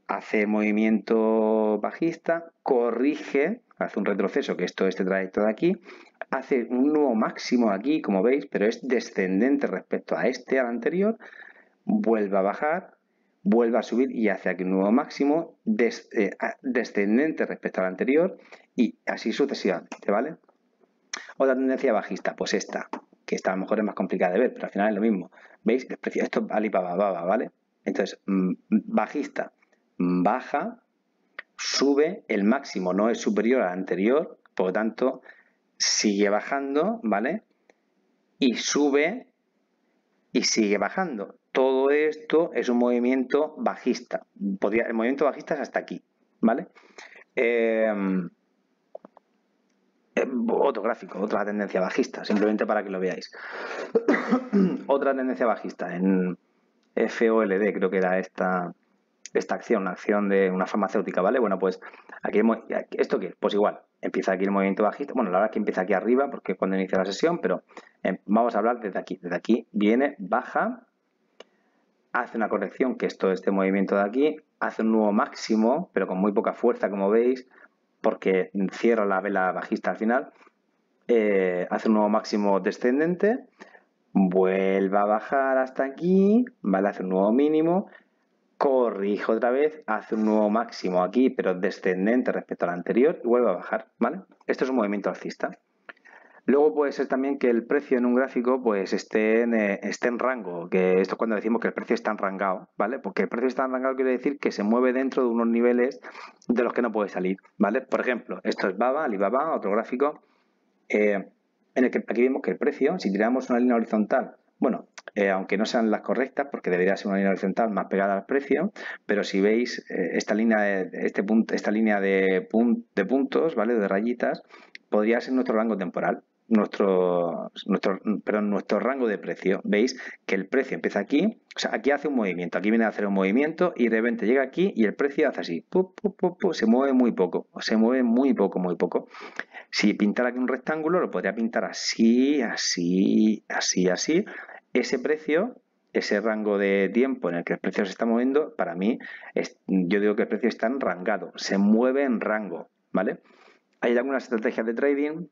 A: hace movimiento bajista, corrige, hace un retroceso, que es todo este trayecto de aquí, hace un nuevo máximo aquí, como veis, pero es descendente respecto a este, al anterior, vuelve a bajar, vuelve a subir y hace aquí un nuevo máximo eh, descendente respecto al anterior y así sucesivamente, ¿vale? Otra tendencia bajista, pues esta, que esta a lo mejor es más complicada de ver, pero al final es lo mismo. ¿Veis? El precio, esto es Alibaba, ¿vale? Entonces, mm, bajista, baja, sube, el máximo no es superior al anterior, por lo tanto, sigue bajando, ¿vale? Y sube y sigue bajando. Todo esto es un movimiento bajista. el movimiento bajista es hasta aquí, ¿vale? Eh, eh, otro gráfico, otra tendencia bajista, simplemente para que lo veáis. otra tendencia bajista en FOLD, creo que era esta, esta acción, acción de una farmacéutica, ¿vale? Bueno, pues aquí, ¿esto qué? Pues igual, empieza aquí el movimiento bajista. Bueno, la verdad es que empieza aquí arriba porque es cuando inicia la sesión, pero em, vamos a hablar desde aquí. Desde aquí viene, baja, hace una corrección, que es todo este movimiento de aquí, hace un nuevo máximo, pero con muy poca fuerza, como veis, porque cierra la vela bajista al final, eh, hace un nuevo máximo descendente, vuelve a bajar hasta aquí, ¿vale? Hace un nuevo mínimo, corrige otra vez, hace un nuevo máximo aquí, pero descendente respecto al anterior y vuelve a bajar, ¿vale? Esto es un movimiento alcista. Luego puede ser también que el precio en un gráfico pues esté en, eh, esté en rango, que esto es cuando decimos que el precio está en rangado, ¿vale? Porque el precio está en rangado quiere decir que se mueve dentro de unos niveles de los que no puede salir, ¿vale? Por ejemplo, esto es Baba, Alibaba, otro gráfico, eh, en el que aquí vemos que el precio, si tiramos una línea horizontal, bueno, eh, aunque no sean las correctas, porque debería ser una línea horizontal más pegada al precio, pero si veis esta línea de, este punto, esta línea de, de puntos, ¿vale? De rayitas, podría ser nuestro rango temporal nuestro, nuestro, perdón, nuestro rango de precio. Veis que el precio empieza aquí, o sea, aquí hace un movimiento, aquí viene a hacer un movimiento y de repente llega aquí y el precio hace así, se mueve muy poco, se mueve muy poco, muy poco. Si pintara aquí un rectángulo, lo podría pintar así, así, así, así. Ese precio ese rango de tiempo en el que el precio se está moviendo, para mí, es, yo digo que el precio está en rangado, se mueve en rango, ¿vale? Hay algunas estrategias de trading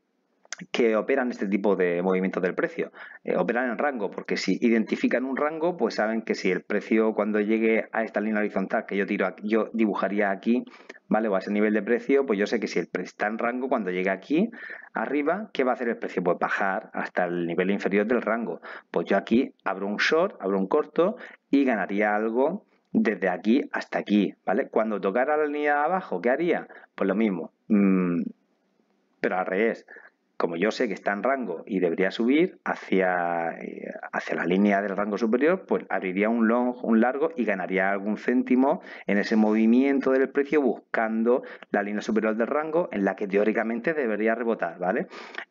A: que operan este tipo de movimientos del precio. Eh, operan en rango, porque si identifican un rango, pues saben que si el precio cuando llegue a esta línea horizontal que yo tiro yo dibujaría aquí, ¿vale? O a ese nivel de precio, pues yo sé que si el precio está en rango, cuando llegue aquí arriba, ¿qué va a hacer el precio? Pues bajar hasta el nivel inferior del rango. Pues yo aquí abro un short, abro un corto y ganaría algo desde aquí hasta aquí, ¿vale? Cuando tocara la línea de abajo, ¿qué haría? Pues lo mismo, mm, pero al revés como yo sé que está en rango y debería subir hacia, eh, hacia la línea del rango superior, pues abriría un long, un largo y ganaría algún céntimo en ese movimiento del precio buscando la línea superior del rango en la que teóricamente debería rebotar, ¿vale?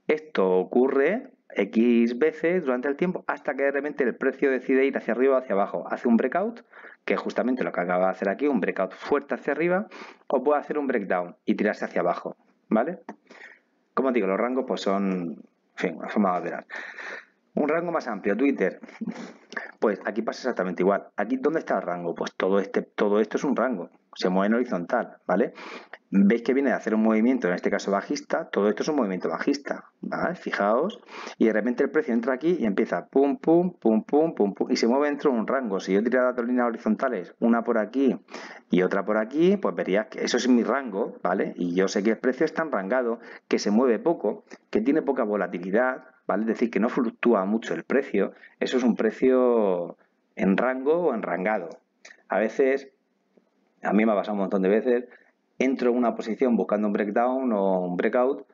A: Esto ocurre X veces durante el tiempo hasta que de repente el precio decide ir hacia arriba o hacia abajo. Hace un breakout, que es justamente lo que acaba de hacer aquí, un breakout fuerte hacia arriba, o puede hacer un breakdown y tirarse hacia abajo, ¿vale? Como digo, los rangos pues son, fin, una forma de operar. Un rango más amplio, Twitter. Pues aquí pasa exactamente igual. Aquí, ¿dónde está el rango? Pues todo, este, todo esto es un rango. Se mueve en horizontal, ¿vale? Veis que viene a hacer un movimiento, en este caso bajista. Todo esto es un movimiento bajista, ¿vale? Fijaos. Y de repente el precio entra aquí y empieza pum, pum, pum, pum, pum, pum. Y se mueve dentro de un rango. Si yo tirara dos líneas horizontales, una por aquí y otra por aquí, pues verías que eso es mi rango, ¿vale? Y yo sé que el precio está rangado, que se mueve poco, que tiene poca volatilidad, ¿vale? Es decir, que no fluctúa mucho el precio. Eso es un precio en rango o en rangado. A veces, a mí me ha pasado un montón de veces, entro en una posición buscando un breakdown o un breakout,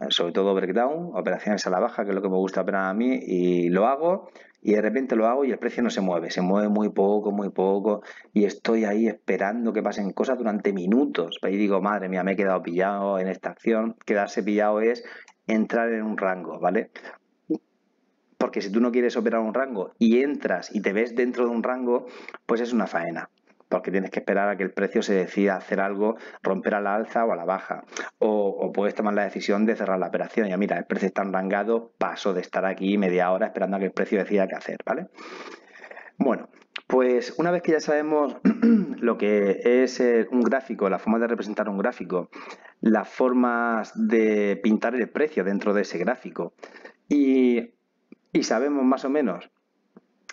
A: eh, sobre todo breakdown, operaciones a la baja, que es lo que me gusta operar a mí, y lo hago, y de repente lo hago y el precio no se mueve, se mueve muy poco, muy poco, y estoy ahí esperando que pasen cosas durante minutos. Y digo, madre mía, me he quedado pillado en esta acción. Quedarse pillado es entrar en un rango, ¿vale? Porque si tú no quieres operar un rango y entras y te ves dentro de un rango, pues es una faena porque tienes que esperar a que el precio se decida hacer algo, romper a la alza o a la baja. O, puedes tomar la decisión de cerrar la operación. Ya mira, el precio está rangado, paso de estar aquí media hora esperando a que el precio decida qué hacer, ¿vale? Bueno, pues una vez que ya sabemos lo que es eh, un gráfico, la forma de representar un gráfico, las formas de pintar el precio dentro de ese gráfico y, sabemos más o menos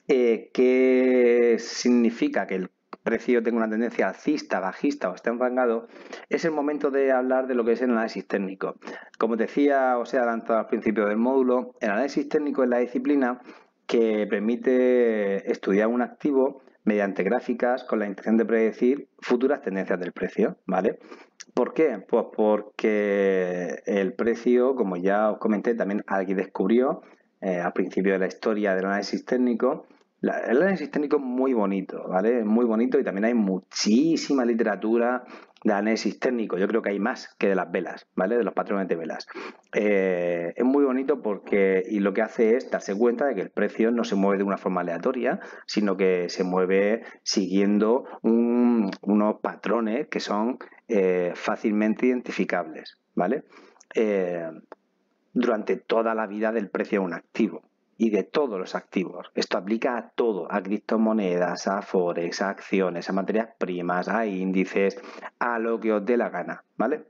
A: eh, qué significa que el precio tenga una tendencia alcista, bajista o está enrangado, es el momento de hablar de lo que es el análisis técnico. Como decía o sea adelantado al principio del módulo, el análisis técnico es la disciplina que permite estudiar un activo mediante gráficas con la intención de predecir futuras tendencias del precio, ¿vale? ¿Por qué? Pues porque el precio, como ya os comenté, también alguien descubrió eh, al principio de la historia del análisis técnico, el análisis técnico es muy bonito, ¿vale? Es muy bonito y también hay muchísima literatura de análisis técnico. Yo creo que hay más que de las velas, ¿vale? De los patrones de velas. Eh, es muy bonito porque, y lo que hace es darse cuenta de que el precio no se mueve de una forma aleatoria, sino que se mueve siguiendo unos patrones que son eh, fácilmente identificables, ¿vale? Eh, durante toda la vida del precio de un activo y de todos los activos. Esto aplica a todo, a criptomonedas, a forex, a acciones, a materias primas, a índices, a lo que os dé la gana, ¿vale?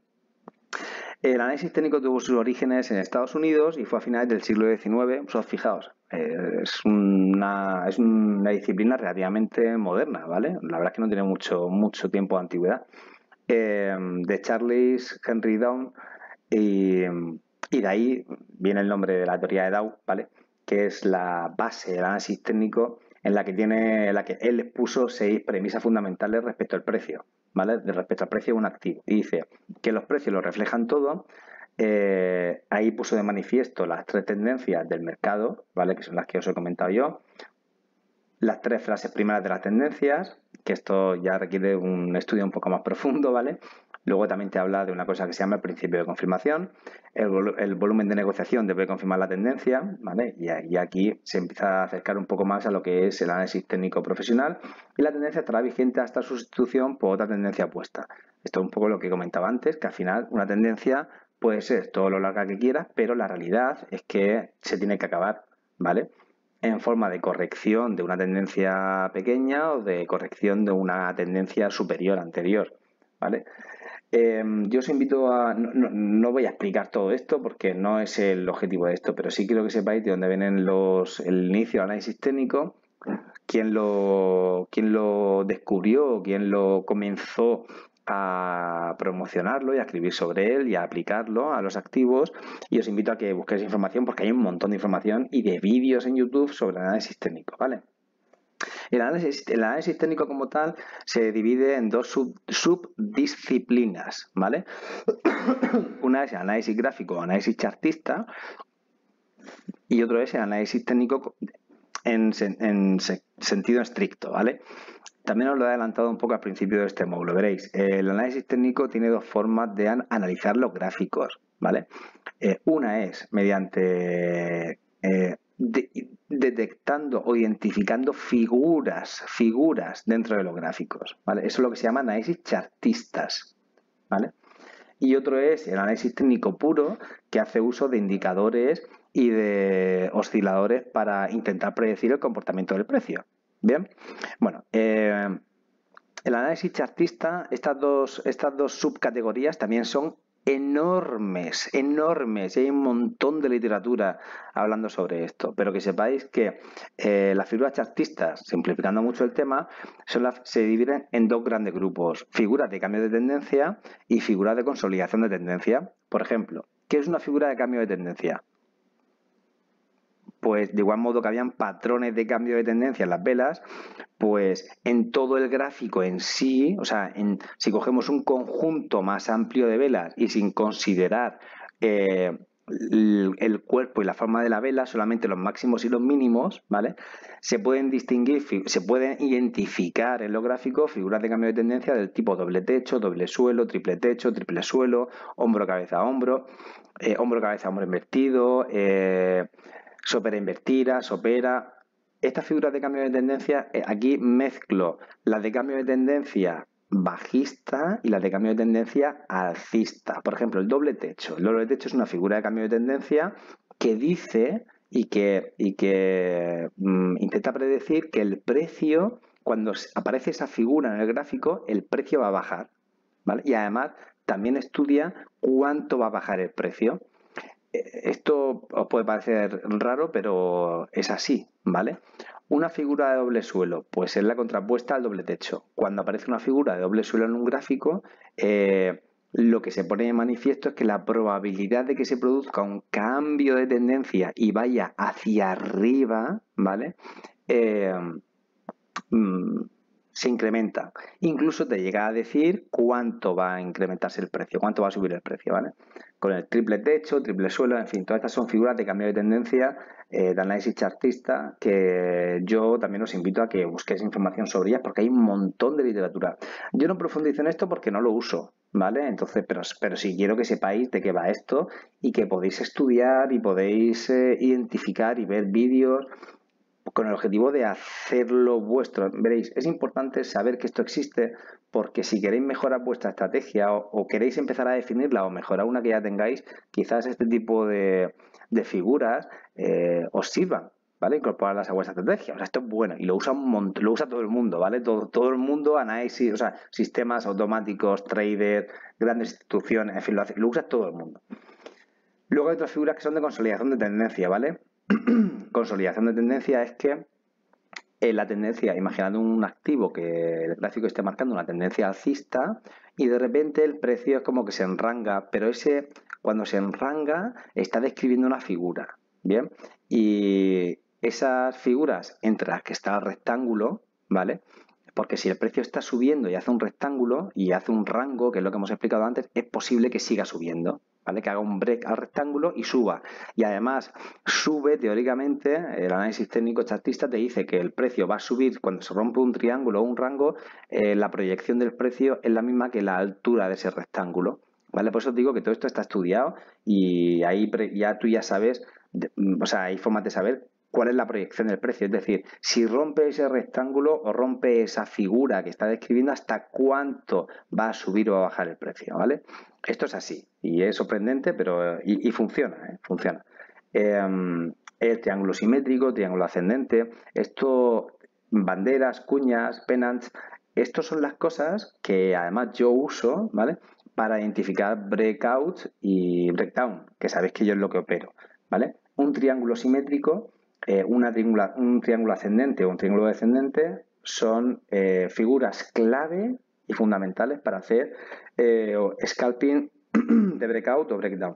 A: El análisis técnico tuvo sus orígenes en Estados Unidos y fue a finales del siglo XIX. Pues, fijaos, es, una, es una disciplina relativamente moderna, ¿vale? La verdad es que no tiene mucho, mucho tiempo de antigüedad. Eh, de Charles Henry Down y, y de ahí viene el nombre de la teoría de Dow, ¿vale? Que es la base del análisis técnico en la que tiene, la que él puso seis premisas fundamentales respecto al precio, ¿vale? De respecto al precio de un activo. Y dice que los precios lo reflejan todo. Eh, ahí puso de manifiesto las tres tendencias del mercado, ¿vale? Que son las que os he comentado yo. Las tres frases primeras de las tendencias, que esto ya requiere un estudio un poco más profundo, ¿vale? Luego también te habla de una cosa que se llama el principio de confirmación. El, volumen de negociación debe confirmar la tendencia, ¿vale? Y, aquí se empieza a acercar un poco más a lo que es el análisis técnico profesional. Y la tendencia estará vigente hasta su sustitución por otra tendencia opuesta. Esto es un poco lo que comentaba antes, que al final una tendencia puede ser todo lo larga que quieras, pero la realidad es que se tiene que acabar, ¿vale? en forma de corrección de una tendencia pequeña o de corrección de una tendencia superior anterior, ¿vale? Em, yo os invito a. No, voy a explicar todo esto porque no es el objetivo de esto, pero sí quiero que sepáis de dónde vienen los, el inicio del análisis técnico, quién lo, quién lo descubrió, quién lo comenzó a promocionarlo y a escribir sobre él y a aplicarlo a los activos. Y os invito a que busquéis información porque hay un montón de información y de vídeos en YouTube sobre análisis técnico, ¿vale? El análisis, técnico como tal se divide en dos subdisciplinas, ¿vale? Una es el análisis gráfico o análisis chartista y otro es el análisis técnico en, sentido estricto, ¿vale? También os lo he adelantado un poco al principio de este módulo, veréis. El análisis técnico tiene dos formas de analizar los gráficos, ¿vale? Eh, una es mediante eh, detectando o identificando figuras, figuras dentro de los gráficos, ¿vale? Eso es lo que se llama análisis chartistas, ¿vale? Y otro es el análisis técnico puro, que hace uso de indicadores y de osciladores para intentar predecir el comportamiento del precio. Bien, bueno, eh, el análisis chartista, estas dos, estas dos subcategorías también son enormes, enormes. hay un montón de literatura hablando sobre esto. Pero que sepáis que eh, las figuras chartistas, simplificando mucho el tema, son las, se dividen en dos grandes grupos. Figuras de cambio de tendencia y figuras de consolidación de tendencia. Por ejemplo, ¿qué es una figura de cambio de tendencia? Pues de igual modo que habían patrones de cambio de tendencia en las velas, pues en todo el gráfico en sí, o sea, si cogemos un conjunto más amplio de velas y sin considerar eh, el, cuerpo y la forma de la vela, solamente los máximos y los mínimos, ¿vale? Se pueden distinguir, se pueden identificar en los gráficos figuras de cambio de tendencia del tipo doble techo, doble suelo, triple techo, triple suelo, hombro, cabeza, hombro, eh, hombro, cabeza, hombro invertido, eh, sopera invertida, sopera. Estas figuras de cambio de tendencia, eh, aquí mezclo las de cambio de tendencia bajista y las de cambio de tendencia alcista. Por ejemplo, el doble techo. El doble techo es una figura de cambio de tendencia que dice y que, y que mm, intenta predecir que el precio, cuando aparece esa figura en el gráfico, el precio va a bajar. Y además también estudia cuánto va a bajar el precio. Esto os puede parecer raro, pero es así, ¿vale? Una figura de doble suelo, pues es la contrapuesta al doble techo. Cuando aparece una figura de doble suelo en un gráfico, eh, lo que se pone de manifiesto es que la probabilidad de que se produzca un cambio de tendencia y vaya hacia arriba, ¿vale? Eh, mm, se incrementa. Incluso te llega a decir cuánto va a incrementarse el precio, cuánto va a subir el precio, ¿vale? Con el triple techo, triple suelo, en fin, todas estas son figuras de cambio de tendencia eh, de análisis chartista que yo también os invito a que busquéis información sobre ellas porque hay un montón de literatura. Yo no profundizo en esto porque no lo uso, ¿vale? Entonces, pero, pero sí quiero que sepáis de qué va esto y que podéis estudiar y podéis eh, identificar y ver vídeos con el objetivo de hacerlo vuestro. Veréis, es importante saber que esto existe porque si queréis mejorar vuestra estrategia o, queréis empezar a definirla o mejorar una que ya tengáis, quizás este tipo de, figuras eh, os sirvan. ¿Vale? Incorporarlas a vuestra estrategia. O sea, esto es bueno y lo usa un lo usa todo el mundo, ¿vale? Todo, todo el mundo, análisis, o sea, sistemas automáticos, traders, grandes instituciones, en fin, lo, lo usa todo el mundo. Luego hay otras figuras que son de consolidación de tendencia, ¿vale? consolidación de tendencia es que en la tendencia, imaginando un activo que el gráfico esté marcando una tendencia alcista y de repente el precio es como que se enranga, pero ese cuando se enranga está describiendo una figura, ¿bien? Y esas figuras entre las que está el rectángulo, ¿vale? Porque si el precio está subiendo y hace un rectángulo y hace un rango, que es lo que hemos explicado antes, es posible que siga subiendo, ¿vale? Que haga un break al rectángulo y suba. Y además sube, teóricamente, el análisis técnico chartista te dice que el precio va a subir cuando se rompe un triángulo o un rango, eh, la proyección del precio es la misma que la altura de ese rectángulo. ¿Vale? Por eso digo que todo esto está estudiado y ahí ya tú ya sabes, o sea, hay formas de saber cuál es la proyección del precio. Es decir, si rompe ese rectángulo o rompe esa figura que está describiendo, hasta cuánto va a subir o a bajar el precio, ¿vale? Esto es así y es sorprendente, pero y, funciona, ¿eh? funciona. Em, el triángulo simétrico, triángulo ascendente, esto, banderas, cuñas, pennants, estas son las cosas que además yo uso, ¿vale? Para identificar breakout y breakdown, que sabéis que yo es lo que opero, ¿vale? Un triángulo simétrico eh, una un triángulo ascendente o un triángulo descendente son eh, figuras clave y fundamentales para hacer eh, scalping de breakout o breakdown.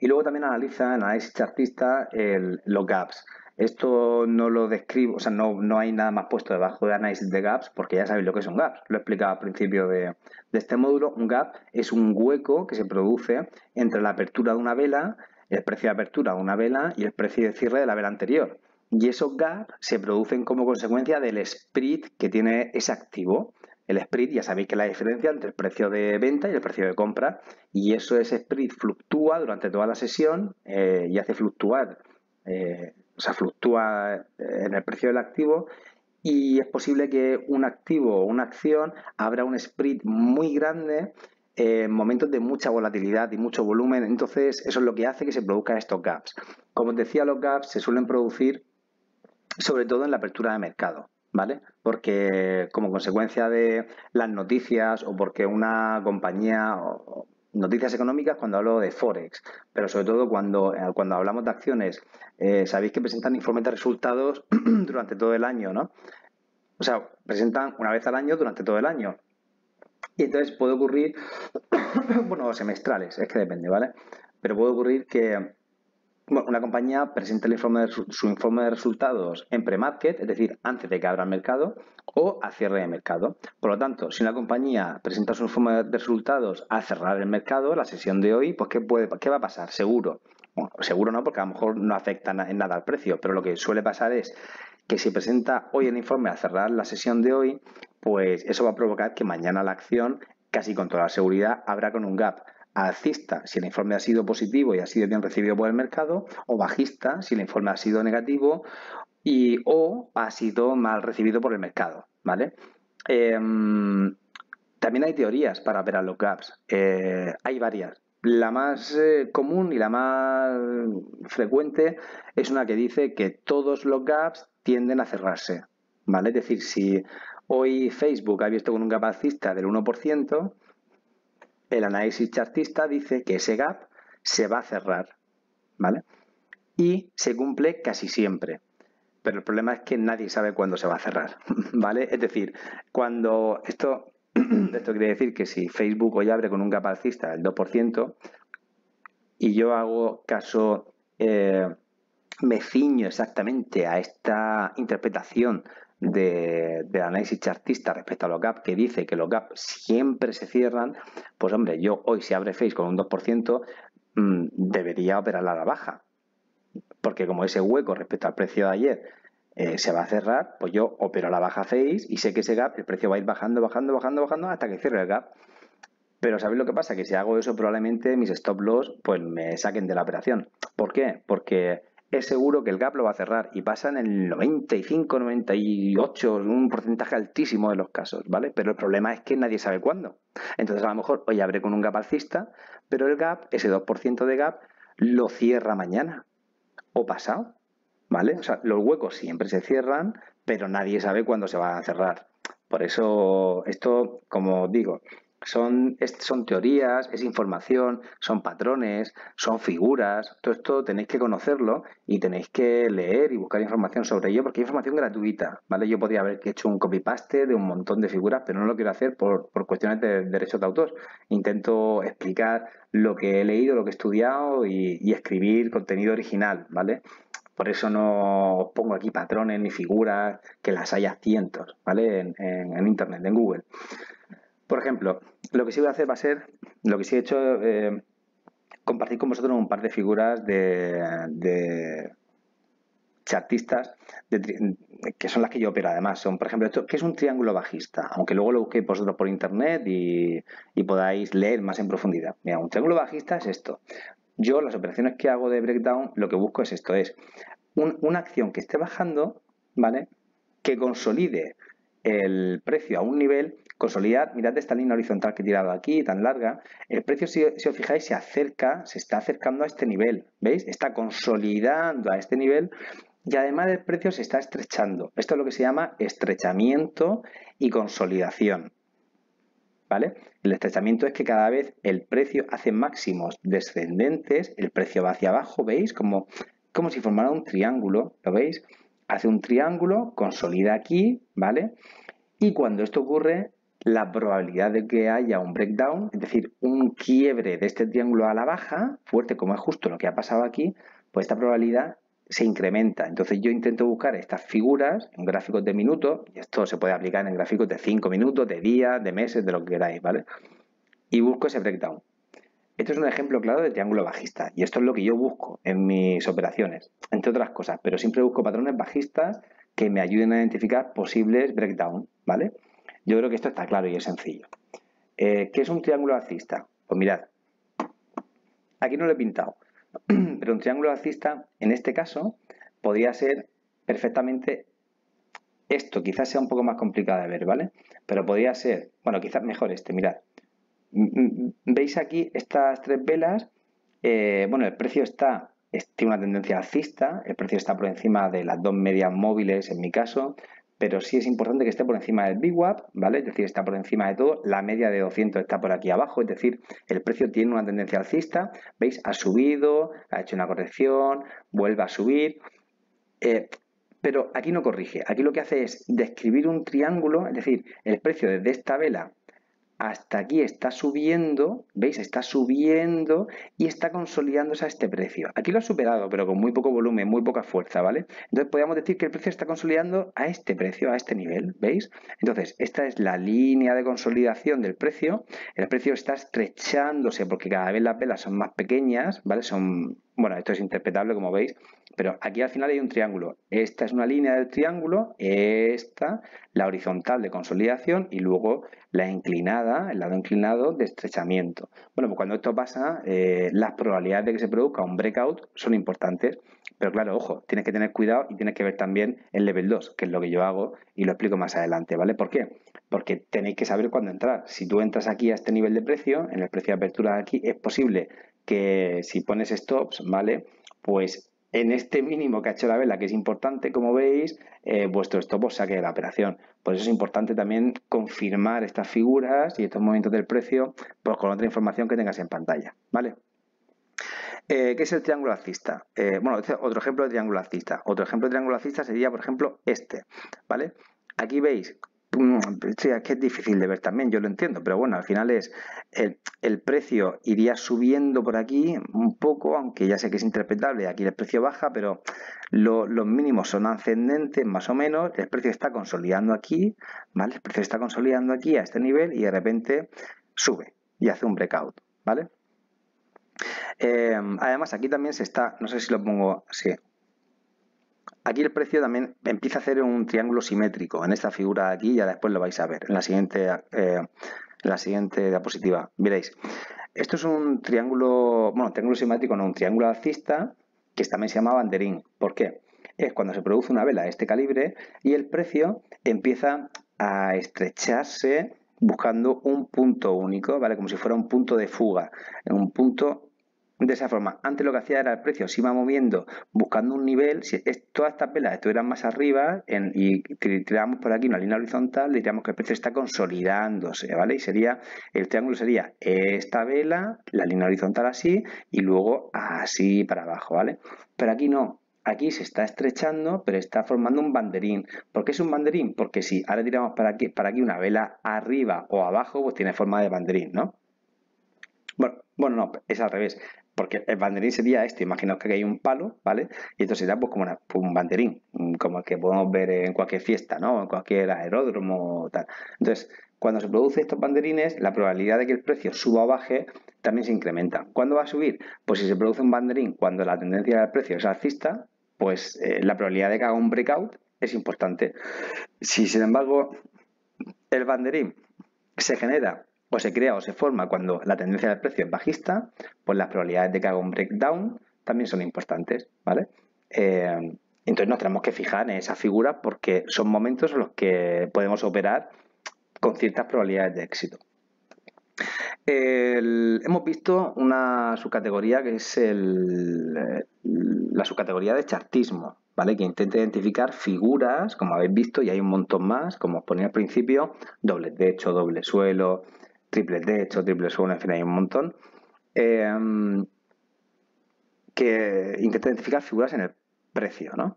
A: Y luego también analiza, análisis chartista, el, los gaps. Esto no lo describo, o sea, no, no, hay nada más puesto debajo de análisis de gaps porque ya sabéis lo que es un gap. Lo he explicado al principio de, de este módulo. Un gap es un hueco que se produce entre la apertura de una vela el precio de apertura de una vela y el precio de cierre de la vela anterior. Y esos gaps se producen como consecuencia del spread que tiene ese activo. El spread, ya sabéis que es la diferencia entre el precio de venta y el precio de compra, y eso ese spread fluctúa durante toda la sesión eh, y hace fluctuar, eh, o sea, fluctúa eh, en el precio del activo y es posible que un activo o una acción abra un spread muy grande en momentos de mucha volatilidad y mucho volumen. Entonces, eso es lo que hace que se produzcan estos gaps. Como os decía, los gaps se suelen producir sobre todo en la apertura de mercado. ¿Vale? Porque como consecuencia de las noticias o porque una compañía, noticias económicas cuando hablo de Forex, pero sobre todo cuando, eh, cuando hablamos de acciones, eh, sabéis que presentan informes de resultados durante todo el año, ¿no? O sea, presentan una vez al año durante todo el año. Y entonces puede ocurrir, bueno, semestrales, es que depende, ¿vale? Pero puede ocurrir que una compañía presente el informe su, informe de resultados en pre-market, es decir, antes de que abra el mercado, o a cierre de mercado. Por lo tanto, si una compañía presenta su informe de resultados al cerrar el mercado, la sesión de hoy, pues ¿qué, puede, qué va a pasar? Seguro. Bueno, seguro no, porque a lo mejor no afecta en nada al precio, pero lo que suele pasar es que si presenta hoy el informe al cerrar la sesión de hoy, pues eso va a provocar que mañana la acción, casi con toda la seguridad, habrá con un gap alcista si el informe ha sido positivo y ha sido bien recibido por el mercado, o bajista si el informe ha sido negativo y o ha sido mal recibido por el mercado, ¿vale? Em, también hay teorías para ver a los gaps. Eh, hay varias. La más eh, común y la más frecuente es una que dice que todos los gaps tienden a cerrarse, ¿vale? Es decir, si Hoy Facebook ha visto con un gap alcista del 1%, el análisis chartista dice que ese gap se va a cerrar, ¿vale? Y se cumple casi siempre. Pero el problema es que nadie sabe cuándo se va a cerrar, ¿vale? Es decir, cuando esto, esto quiere decir que si Facebook hoy abre con un gap alcista del 2% y yo hago caso, eh, me ciño exactamente a esta interpretación de, del análisis chartista respecto a los gap, que dice que los gap siempre se cierran, pues hombre, yo hoy si abre Face con un 2%, mmm, debería operar a la baja. Porque como ese hueco respecto al precio de ayer eh, se va a cerrar, pues yo opero a la baja Face y sé que ese gap, el precio va a ir bajando, bajando, bajando, bajando hasta que cierre el gap. Pero ¿sabéis lo que pasa? Que si hago eso probablemente mis stop loss pues me saquen de la operación. ¿Por qué? Porque es seguro que el gap lo va a cerrar y pasa en el 95, 98, un porcentaje altísimo de los casos, ¿vale? Pero el problema es que nadie sabe cuándo. Entonces a lo mejor hoy abre con un gap alcista, pero el gap, ese 2% de gap, lo cierra mañana o pasado, ¿vale? O sea, los huecos siempre se cierran, pero nadie sabe cuándo se van a cerrar. Por eso, esto, como digo, son, son teorías, es información, son patrones, son figuras. Todo esto tenéis que conocerlo y tenéis que leer y buscar información sobre ello porque hay información gratuita, ¿vale? Yo podría haber hecho un copy-paste de un montón de figuras, pero no lo quiero hacer por, cuestiones de derechos de autor. Intento explicar lo que he leído, lo que he estudiado y, y escribir contenido original, ¿vale? Por eso no pongo aquí patrones ni figuras, que las haya cientos, ¿vale? En, Internet, en Google. Por ejemplo, lo que sí voy a hacer va a ser, lo que sí he hecho, eh, compartir con vosotros un par de figuras de, de chartistas que son las que yo opero además. Son, por ejemplo, esto, ¿qué es un triángulo bajista? Aunque luego lo busquéis vosotros por internet y podáis leer más en profundidad. Mira, un triángulo bajista es esto. Yo las operaciones que hago de breakdown lo que busco es esto, es un, una acción que esté bajando, ¿vale? Que consolide el precio a un nivel, consolidar, mirad esta línea horizontal que he tirado aquí, tan larga, el precio, si, si, os fijáis, se acerca, se está acercando a este nivel, ¿veis? Está consolidando a este nivel y además el precio se está estrechando. Esto es lo que se llama estrechamiento y consolidación. ¿Vale? El estrechamiento es que cada vez el precio hace máximos descendentes, el precio va hacia abajo, ¿veis? Como, como si formara un triángulo, ¿lo veis? hace un triángulo, consolida aquí, ¿vale? Y cuando esto ocurre, la probabilidad de que haya un breakdown, es decir, un quiebre de este triángulo a la baja, fuerte como es justo lo que ha pasado aquí, pues esta probabilidad se incrementa. Entonces yo intento buscar estas figuras en gráficos de minutos, y esto se puede aplicar en gráficos de 5 minutos, de días, de meses, de lo que queráis, ¿vale? Y busco ese breakdown. Esto es un ejemplo claro de triángulo bajista y esto es lo que yo busco en mis operaciones, entre otras cosas, pero siempre busco patrones bajistas que me ayuden a identificar posibles breakdown, ¿vale? Yo creo que esto está claro y es sencillo. Eh, ¿Qué es un triángulo alcista? Pues mirad, aquí no lo he pintado, pero un triángulo alcista, en este caso, podría ser perfectamente esto, quizás sea un poco más complicado de ver, ¿vale? Pero podría ser, bueno, quizás mejor este, mirad. Veis aquí estas tres velas, eh, bueno, el precio está, tiene una tendencia alcista, el precio está por encima de las dos medias móviles en mi caso, pero sí es importante que esté por encima del VWAP, ¿vale? Es decir, está por encima de todo, la media de 200 está por aquí abajo, es decir, el precio tiene una tendencia alcista, ¿veis? Ha subido, ha hecho una corrección, vuelve a subir, eh, pero aquí no corrige, aquí lo que hace es describir un triángulo, es decir, el precio desde esta vela hasta aquí está subiendo, ¿veis? Está subiendo y está consolidándose a este precio. Aquí lo ha superado, pero con muy poco volumen, muy poca fuerza, ¿vale? Entonces podríamos decir que el precio está consolidando a este precio, a este nivel, ¿veis? Entonces, esta es la línea de consolidación del precio. El precio está estrechándose porque cada vez las velas son más pequeñas, ¿vale? Son, bueno, esto es interpretable como veis, pero aquí al final hay un triángulo. Esta es una línea del triángulo, esta, la horizontal de consolidación y luego la inclinada, el lado inclinado de estrechamiento. Bueno, pues cuando esto pasa, eh, las probabilidades de que se produzca un breakout son importantes. Pero claro, ojo, tienes que tener cuidado y tienes que ver también el level 2, que es lo que yo hago y lo explico más adelante, ¿vale? ¿Por qué? Porque tenéis que saber cuándo entrar. Si tú entras aquí a este nivel de precio, en el precio de apertura de aquí, es posible que si pones stops, ¿vale? Pues en este mínimo que ha hecho la vela, que es importante, como veis, eh, vuestro stop os saque de la operación. Por eso es importante también confirmar estas figuras y estos movimientos del precio pues, con otra información que tengas en pantalla. ¿vale? Eh, ¿Qué es el triángulo alcista? Eh, bueno, este otro ejemplo de triángulo alcista. Otro ejemplo de triángulo alcista sería, por ejemplo, este. ¿vale? Aquí veis sí, es que es difícil de ver también, yo lo entiendo, pero bueno, al final es el, precio iría subiendo por aquí un poco, aunque ya sé que es interpretable, aquí el precio baja, pero los mínimos son ascendentes más o menos, el precio está consolidando aquí, ¿vale? El precio está consolidando aquí a este nivel y de repente sube y hace un breakout, ¿vale? Eh, además, aquí también se está, no sé si lo pongo así, Aquí el precio también empieza a hacer un triángulo simétrico en esta figura de aquí, ya después lo vais a ver en la siguiente, eh, la siguiente diapositiva. Veréis, esto es un triángulo, bueno, triángulo simétrico, no, un triángulo alcista que también se llama banderín. ¿Por qué? Es cuando se produce una vela de este calibre y el precio empieza a estrecharse buscando un punto único, ¿vale? Como si fuera un punto de fuga, un punto de esa forma, antes lo que hacía era el precio se iba moviendo buscando un nivel, si todas estas velas estuvieran más arriba y tiramos por aquí una línea horizontal, diríamos que el precio está consolidándose, ¿vale? Y sería, el triángulo sería esta vela, la línea horizontal así y luego así para abajo, ¿vale? Pero aquí no, aquí se está estrechando, pero está formando un banderín. ¿Por qué es un banderín? Porque si ahora tiramos para aquí, para aquí una vela arriba o abajo, pues tiene forma de banderín, ¿no? Bueno, bueno, no, es al revés porque el banderín sería este, imaginaos que hay un palo, ¿vale? Y esto sería pues como un banderín, como el que podemos ver en cualquier fiesta, ¿no? En cualquier aeródromo tal. Entonces, cuando se producen estos banderines, la probabilidad de que el precio suba o baje también se incrementa. ¿Cuándo va a subir? Pues si se produce un banderín cuando la tendencia del precio es alcista, pues eh, la probabilidad de que haga un breakout es importante. Si, sin embargo, el banderín se genera o se crea o se forma cuando la tendencia del precio es bajista, pues las probabilidades de que haga un breakdown también son importantes, ¿vale? Eh, entonces nos tenemos que fijar en esa figura porque son momentos en los que podemos operar con ciertas probabilidades de éxito. hemos visto una subcategoría que es la subcategoría de chartismo, ¿vale? Que intenta identificar figuras, como habéis visto, y hay un montón más, como os ponía al principio, doble techo, doble suelo, triple techo, triple suelo, en fin, hay un montón, em, que intenta identificar figuras en el precio, ¿no?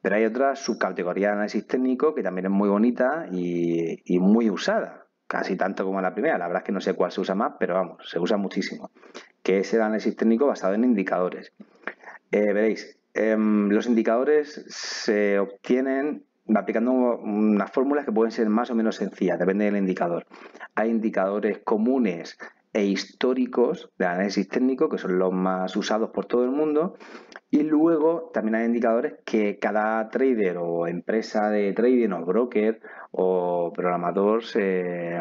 A: Pero hay otra subcategoría de análisis técnico que también es muy bonita y, muy usada, casi tanto como la primera. La verdad es que no sé cuál se usa más, pero vamos, se usa muchísimo, que es el análisis técnico basado en indicadores. Eh, veréis, em, los indicadores se obtienen aplicando unas fórmulas que pueden ser más o menos sencillas, depende del indicador. Hay indicadores comunes e históricos de análisis técnico, que son los más usados por todo el mundo, y luego también hay indicadores que cada trader o empresa de trading o broker o programador se,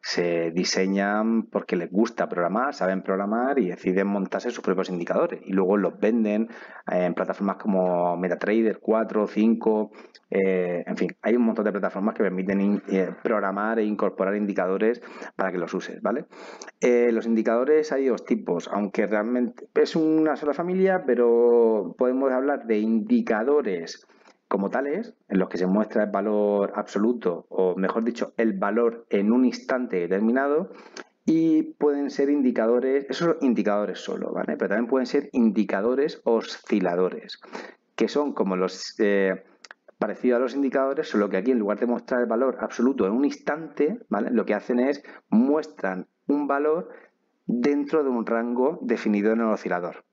A: se diseñan porque les gusta programar, saben programar y deciden montarse sus propios indicadores y luego los venden en plataformas como MetaTrader 4, 5, eh, en fin, hay un montón de plataformas que permiten eh, programar e incorporar indicadores para que los uses, ¿vale? Eh, los indicadores hay dos tipos, aunque realmente es una sola familia, pero podemos hablar de indicadores como tales, en los que se muestra el valor absoluto, o mejor dicho, el valor en un instante determinado, y pueden ser indicadores, esos indicadores solo, ¿vale? Pero también pueden ser indicadores osciladores, que son como los eh, parecidos a los indicadores, solo que aquí en lugar de mostrar el valor absoluto en un instante. Lo que hacen es muestran un valor dentro de un rango definido en el oscilador.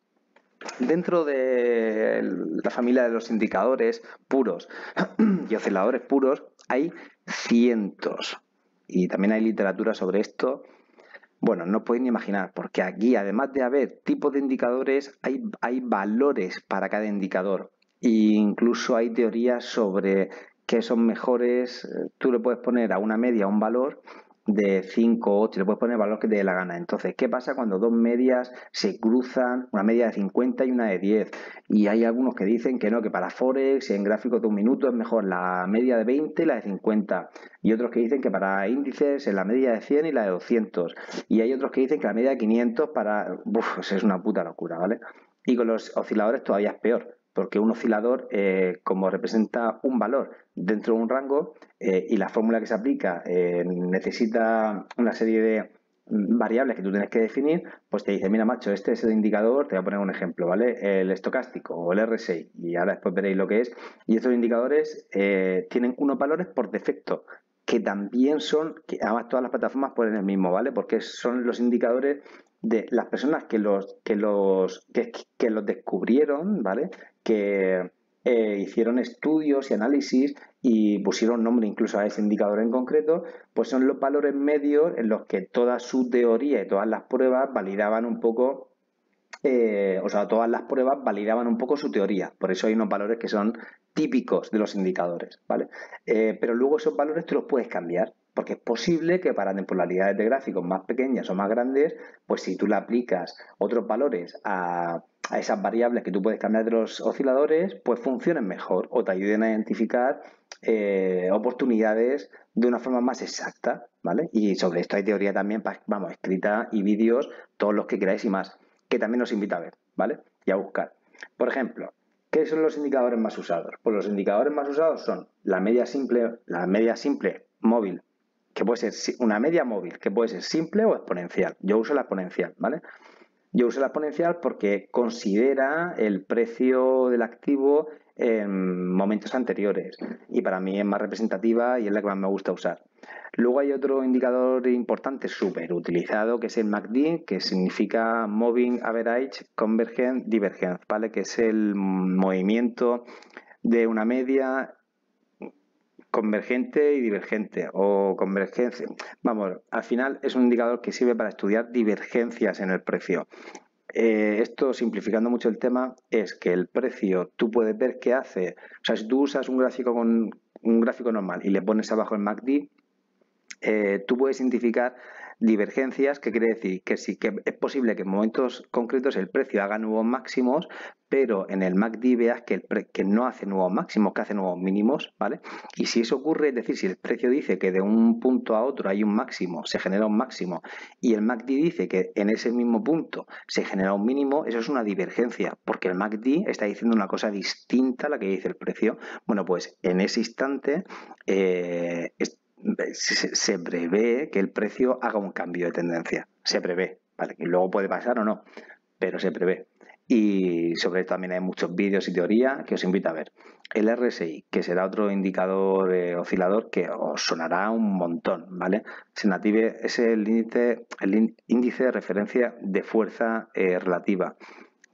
A: Dentro de la familia de los indicadores puros y osciladores puros hay cientos. Y también hay literatura sobre esto. Bueno, no podéis ni imaginar, porque aquí, además de haber tipos de indicadores, hay, hay valores para cada indicador. E incluso hay teorías sobre qué son mejores. Tú le puedes poner a una media un valor de 5 o 8, le puedes poner el valor que te dé la gana. Entonces, ¿qué pasa cuando dos medias se cruzan, una media de 50 y una de 10? Y hay algunos que dicen que no, que para Forex en gráficos de un minuto es mejor la media de 20 y la de 50. Y otros que dicen que para índices es la media de 100 y la de 200. Y hay otros que dicen que la media de 500 para... Uf, es una puta locura, ¿vale? Y con los osciladores todavía es peor porque un oscilador, eh, como representa un valor dentro de un rango eh, y la fórmula que se aplica eh, necesita una serie de variables que tú tienes que definir, pues te dice, mira macho, este es el indicador, te voy a poner un ejemplo, ¿vale? El estocástico o el RSI, y ahora después veréis lo que es. Y estos indicadores tienen unos valores por defecto, que también son, que además todas las plataformas ponen el mismo, ¿vale? Porque son los indicadores de las personas que los, que los, que, los descubrieron, ¿vale? Que eh, hicieron estudios y análisis y pusieron nombre incluso a ese indicador en concreto, pues son los valores medios en los que toda su teoría y todas las pruebas validaban un poco eh, o sea, todas las pruebas validaban un poco su teoría. Por eso hay unos valores que son típicos de los indicadores, ¿vale? Eh, pero luego esos valores tú los puedes cambiar, porque es posible que para tempolaridades de gráficos más pequeñas o más grandes, pues si tú le aplicas otros valores a, esas variables que tú puedes cambiar de los osciladores, pues funcionen mejor o te ayuden a identificar eh, oportunidades de una forma más exacta, ¿vale? Y sobre esto hay teoría también, vamos, escrita y vídeos, todos los que queráis y más que también nos invita a ver, ¿vale? Y a buscar. Por ejemplo, ¿qué son los indicadores más usados? Pues los indicadores más usados son la media simple, la media simple móvil, que puede ser una media móvil, que puede ser simple o exponencial. Yo uso la exponencial, ¿vale? Yo uso la exponencial porque considera el precio del activo en momentos anteriores y para mí es más representativa y es la que más me gusta usar. Luego hay otro indicador importante súper utilizado que es el MACD, que significa Moving Average Convergent Divergence, ¿vale? Que es el movimiento de una media convergente y divergente o convergencia. Vamos, al final es un indicador que sirve para estudiar divergencias en el precio. Eh, esto, simplificando mucho el tema, es que el precio tú puedes ver qué hace. O sea, si tú usas un gráfico con un gráfico normal y le pones abajo el MACD, eh, tú puedes identificar divergencias, que quiere decir que sí que es posible que en momentos concretos el precio haga nuevos máximos, pero en el MACD veas que, el que no hace nuevos máximos, que hace nuevos mínimos, ¿vale? Y si eso ocurre, es decir, si el precio dice que de un punto a otro hay un máximo, se genera un máximo, y el MACD dice que en ese mismo punto se genera un mínimo, eso es una divergencia, porque el MACD está diciendo una cosa distinta a la que dice el precio. Bueno, pues en ese instante eh, se, prevé que el precio haga un cambio de tendencia. Se prevé, ¿vale? Que luego puede pasar o no, pero se prevé. Y sobre esto también hay muchos vídeos y teoría que os invito a ver. El RSI, que será otro indicador oscilador que os sonará un montón, ¿vale? Senative es el índice, el índice de referencia de fuerza eh, relativa.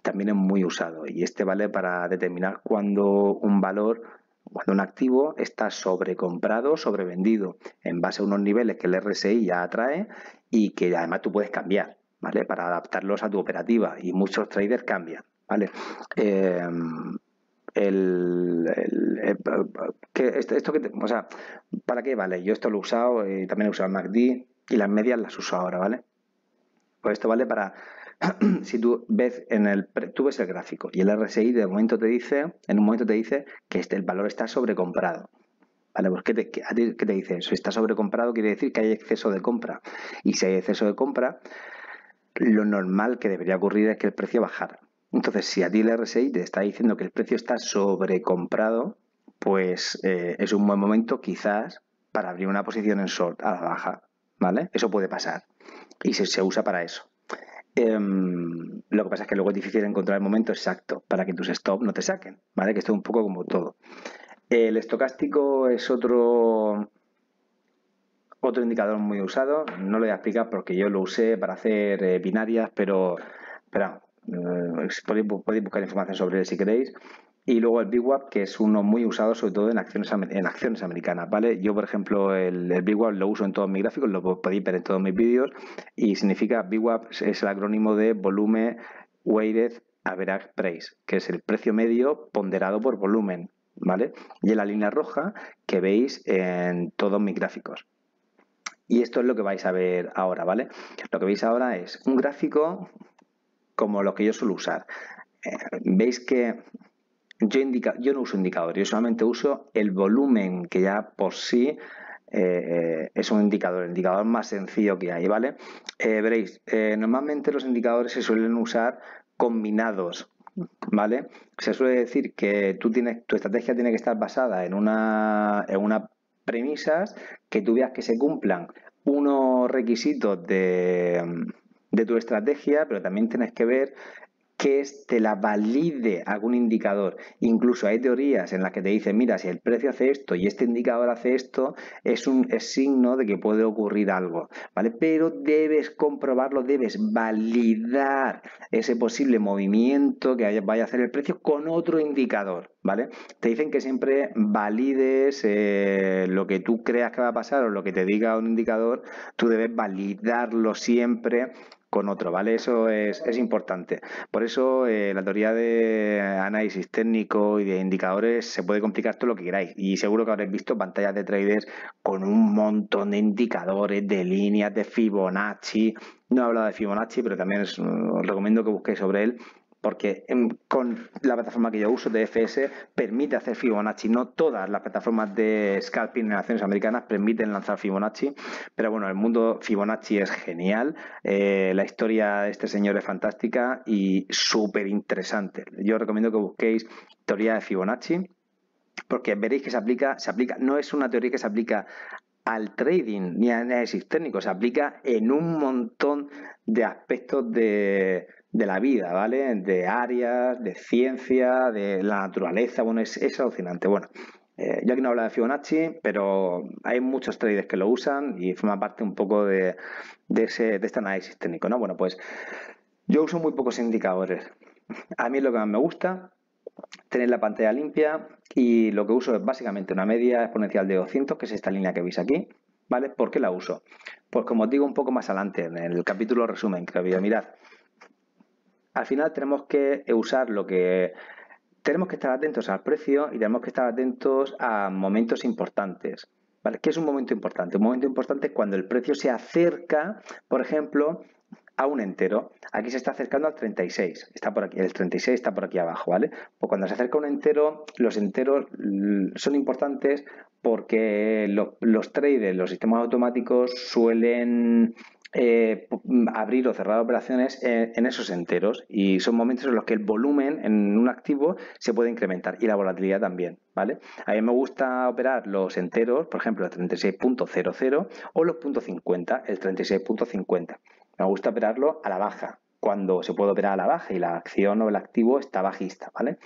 A: También es muy usado y este vale para determinar cuando un valor cuando un activo está sobrecomprado, sobrevendido, en base a unos niveles que el RSI ya atrae y que además tú puedes cambiar, ¿vale? Para adaptarlos a tu operativa y muchos traders cambian, ¿vale? Em, el, esto, que o sea, ¿para qué vale? Yo esto lo he usado y también he usado el MACD y las medias las uso ahora, ¿vale? Pues esto vale para si tú ves en el tú ves el gráfico y el RSI de momento te dice, en un momento te dice que este, el valor está sobrecomprado. ¿Vale? Pues ¿qué te, ¿qué te dice? Si está sobrecomprado quiere decir que hay exceso de compra. Y si hay exceso de compra, lo normal que debería ocurrir es que el precio bajara. Entonces, si a ti el RSI te está diciendo que el precio está sobrecomprado, pues eh, es un buen momento quizás para abrir una posición en short a la baja. ¿Vale? Eso puede pasar. Y se usa para eso. Em, lo que pasa es que luego es difícil encontrar el momento exacto para que tus stop no te saquen, ¿vale? Que esto es un poco como todo. El estocástico es otro otro indicador muy usado. No lo voy a explicar porque yo lo usé para hacer eh, binarias, pero, pero eh, podéis, buscar información sobre él si queréis. Y luego el BWAP, que es uno muy usado sobre todo en acciones, en acciones americanas, ¿vale? Yo, por ejemplo, el, el lo uso en todos mis gráficos, lo podéis ver en todos mis vídeos, y significa BWAP es el acrónimo de Volume Weighted Average Price, que es el precio medio ponderado por volumen, ¿vale? Y en la línea roja que veis en todos mis gráficos. Y esto es lo que vais a ver ahora, ¿vale? Lo que veis ahora es un gráfico como lo que yo suelo usar. Eh, veis que yo, indica, yo no uso indicador, yo solamente uso el volumen que ya por sí eh, es un indicador, el indicador más sencillo que hay, ¿vale? Eh, veréis, eh, normalmente los indicadores se suelen usar combinados, ¿vale? Se suele decir que tú tienes, tu estrategia tiene que estar basada en una, en unas premisas que tú veas que se cumplan unos requisitos de, de tu estrategia, pero también tienes que ver que te la valide algún indicador. Incluso hay teorías en las que te dicen, mira, si el precio hace esto y este indicador hace esto, es un signo de que puede ocurrir algo, ¿vale? Pero debes comprobarlo, debes validar ese posible movimiento que vaya a hacer el precio con otro indicador, ¿vale? Te dicen que siempre valides eh, lo que tú creas que va a pasar o lo que te diga un indicador, tú debes validarlo siempre con otro, ¿vale? Eso es, importante. Por eso eh, la teoría de análisis técnico y de indicadores se puede complicar todo lo que queráis. Y seguro que habréis visto pantallas de traders con un montón de indicadores, de líneas, de Fibonacci. No he hablado de Fibonacci, pero también os recomiendo que busquéis sobre él porque con la plataforma que yo uso, DFS, permite hacer Fibonacci. No todas las plataformas de scalping en naciones americanas permiten lanzar Fibonacci, pero bueno, el mundo Fibonacci es genial. Eh, la historia de este señor es fantástica y súper interesante. Yo recomiendo que busquéis teoría de Fibonacci porque veréis que se aplica, se aplica, no es una teoría que se aplica al trading ni a análisis técnico, se aplica en un montón de aspectos de, de la vida, ¿vale? De áreas, de ciencia, de la naturaleza, bueno, es, es alucinante. Bueno, eh, yo aquí no hablo de Fibonacci, pero hay muchos traders que lo usan y forma parte un poco de, de, ese, de este análisis técnico, ¿no? Bueno, pues yo uso muy pocos indicadores. A mí lo que más me gusta tener la pantalla limpia y lo que uso es básicamente una media exponencial de 200, que es esta línea que veis aquí, ¿vale? ¿Por qué la uso? Pues como os digo un poco más adelante, en el capítulo resumen que mirad, al final tenemos que usar lo que tenemos que estar atentos al precio y tenemos que estar atentos a momentos importantes. ¿Qué es un momento importante? Un momento importante es cuando el precio se acerca, por ejemplo, a un entero. Aquí se está acercando al 36, está por aquí, el 36 está por aquí abajo, ¿vale? Pues cuando se acerca un entero, los enteros son importantes porque los traders, los sistemas automáticos suelen eh, abrir o cerrar operaciones en, esos enteros y son momentos en los que el volumen en un activo se puede incrementar y la volatilidad también, ¿vale? A mí me gusta operar los enteros, por ejemplo, el 36.00 o los .50, el 36.50. Me gusta operarlo a la baja, cuando se puede operar a la baja y la acción o el activo está bajista, ¿vale?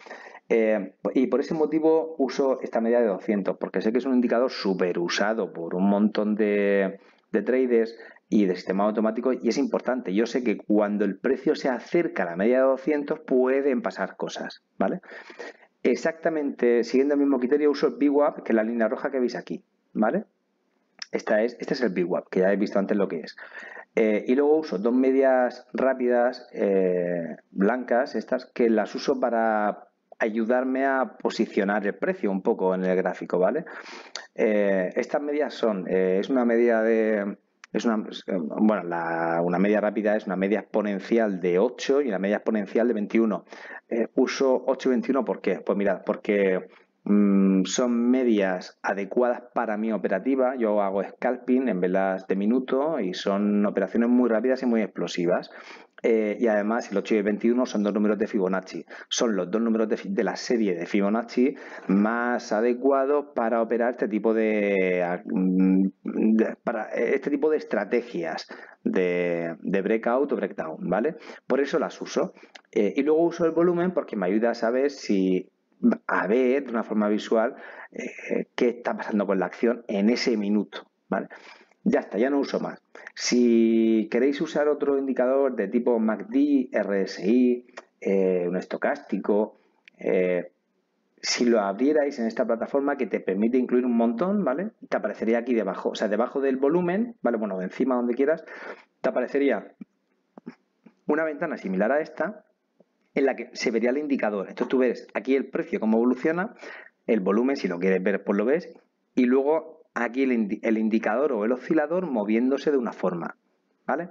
A: Eh, y por ese motivo uso esta media de 200, porque sé que es un indicador súper usado por un montón de traders y de sistema automático y es importante. Yo sé que cuando el precio se acerca a la media de 200 pueden pasar cosas, ¿vale? Exactamente, siguiendo el mismo criterio, uso el VWAP, que es la línea roja que veis aquí, ¿vale? Esta es, este es el VWAP, que ya he visto antes lo que es. Eh, y luego uso dos medias rápidas eh, blancas, estas, que las uso para ayudarme a posicionar el precio un poco en el gráfico, ¿vale? Eh, estas medias son, es una media de es una, bueno, una media rápida es una media exponencial de 8 y una media exponencial de 21. Eh, uso 8 y 21 ¿por? Pues mirad, porque mm, son medias adecuadas para mi operativa. Yo hago scalping en velas de minuto y son operaciones muy rápidas y muy explosivas. Eh, y además el 8 y el 21 son dos números de Fibonacci. Son los dos números de, la serie de Fibonacci más adecuados para operar este tipo de, mm, para este tipo de estrategias de, breakout o breakdown, ¿vale? Por eso las uso. Eh, y luego uso el volumen porque me ayuda a saber si a ver de una forma visual eh, qué está pasando con la acción en ese minuto, ¿vale? Ya está, ya no uso más. Si queréis usar otro indicador de tipo MACD, RSI, eh, un estocástico, eh, si lo abrierais en esta plataforma que te permite incluir un montón, ¿vale? Te aparecería aquí debajo, o sea, debajo del volumen, ¿vale? Bueno, encima donde quieras, te aparecería una ventana similar a esta en la que se vería el indicador. Entonces tú ves aquí el precio, cómo evoluciona, el volumen, si lo quieres ver, pues lo ves, y luego aquí el, indicador o el oscilador moviéndose de una forma, ¿vale?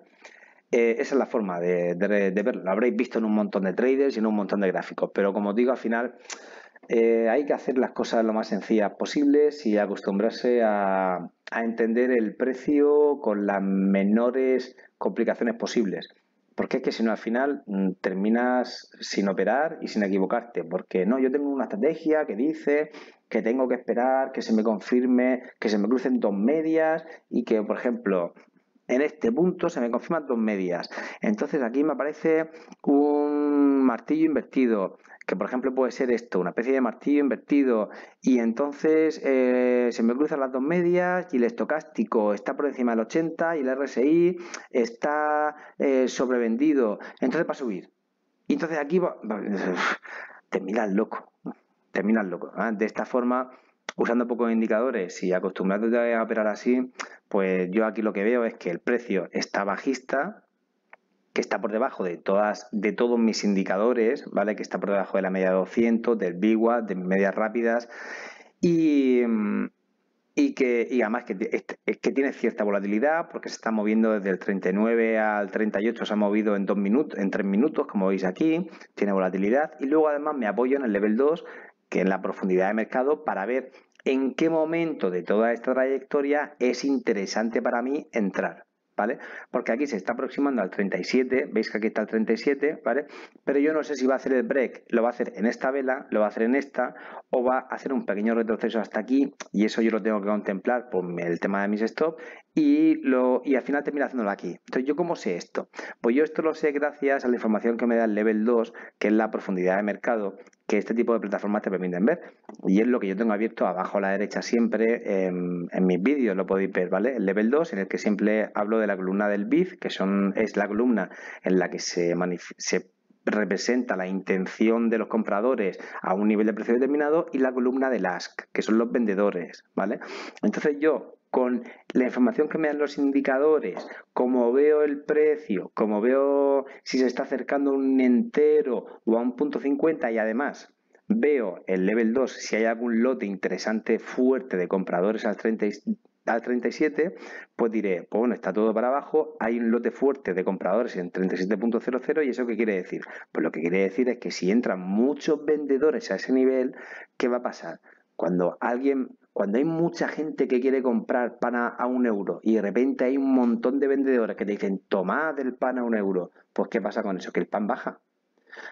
A: Eh, esa es la forma de, verlo. Lo habréis visto en un montón de traders y en un montón de gráficos, pero como os digo, al final eh, hay que hacer las cosas lo más sencillas posibles y acostumbrarse a, a entender el precio con las menores complicaciones posibles. Porque es que si no, al final mm, terminas sin operar y sin equivocarte. Porque no, yo tengo una estrategia que dice que tengo que esperar que se me confirme, que se me crucen dos medias y que, por ejemplo, en este punto se me confirman dos medias. Entonces aquí me aparece un martillo invertido, que por ejemplo puede ser esto, una especie de martillo invertido, y entonces eh, se me cruzan las dos medias y el estocástico está por encima del 80 y el RSI está eh, sobrevendido. Entonces para subir. Y entonces aquí va, terminas loco, terminas loco. De esta forma usando pocos indicadores y acostumbrándote a operar así, pues yo aquí lo que veo es que el precio está bajista, que está por debajo de todas de todos mis indicadores, ¿vale? Que está por debajo de la media de 200, del BIWA, de medias rápidas y, y que y además que, que tiene cierta volatilidad porque se está moviendo desde el 39 al 38 se ha movido en dos minutos en tres minutos como veis aquí tiene volatilidad y luego además me apoyo en el level 2 que en la profundidad de mercado para ver en qué momento de toda esta trayectoria es interesante para mí entrar. ¿Vale? Porque aquí se está aproximando al 37, veis que aquí está el 37, ¿vale? Pero yo no sé si va a hacer el break, lo va a hacer en esta vela, lo va a hacer en esta, o va a hacer un pequeño retroceso hasta aquí, y eso yo lo tengo que contemplar por el tema de mis stop, y, lo, y al final termina haciéndolo aquí. Entonces, ¿yo cómo sé esto? Pues yo esto lo sé gracias a la información que me da el level 2, que es la profundidad de mercado, que este tipo de plataformas te permiten ver. Y es lo que yo tengo abierto abajo a la derecha siempre en, mis vídeos, lo podéis ver, ¿vale? El level 2, en el que siempre hablo de la columna del BIF, que son, es la columna en la que se, se representa la intención de los compradores a un nivel de precio determinado y la columna del ASK, que son los vendedores, ¿vale? Entonces yo con la información que me dan los indicadores, como veo el precio, como veo si se está acercando a un entero o a un punto 50 y además veo el level 2 si hay algún lote interesante fuerte de compradores al 30 al 37, pues diré, pues bueno, está todo para abajo, hay un lote fuerte de compradores en 37.00 y eso qué quiere decir? Pues lo que quiere decir es que si entran muchos vendedores a ese nivel, ¿qué va a pasar? Cuando alguien cuando hay mucha gente que quiere comprar pan a, un euro y de repente hay un montón de vendedores que te dicen tomad el pan a un euro, pues ¿qué pasa con eso? Que el pan baja.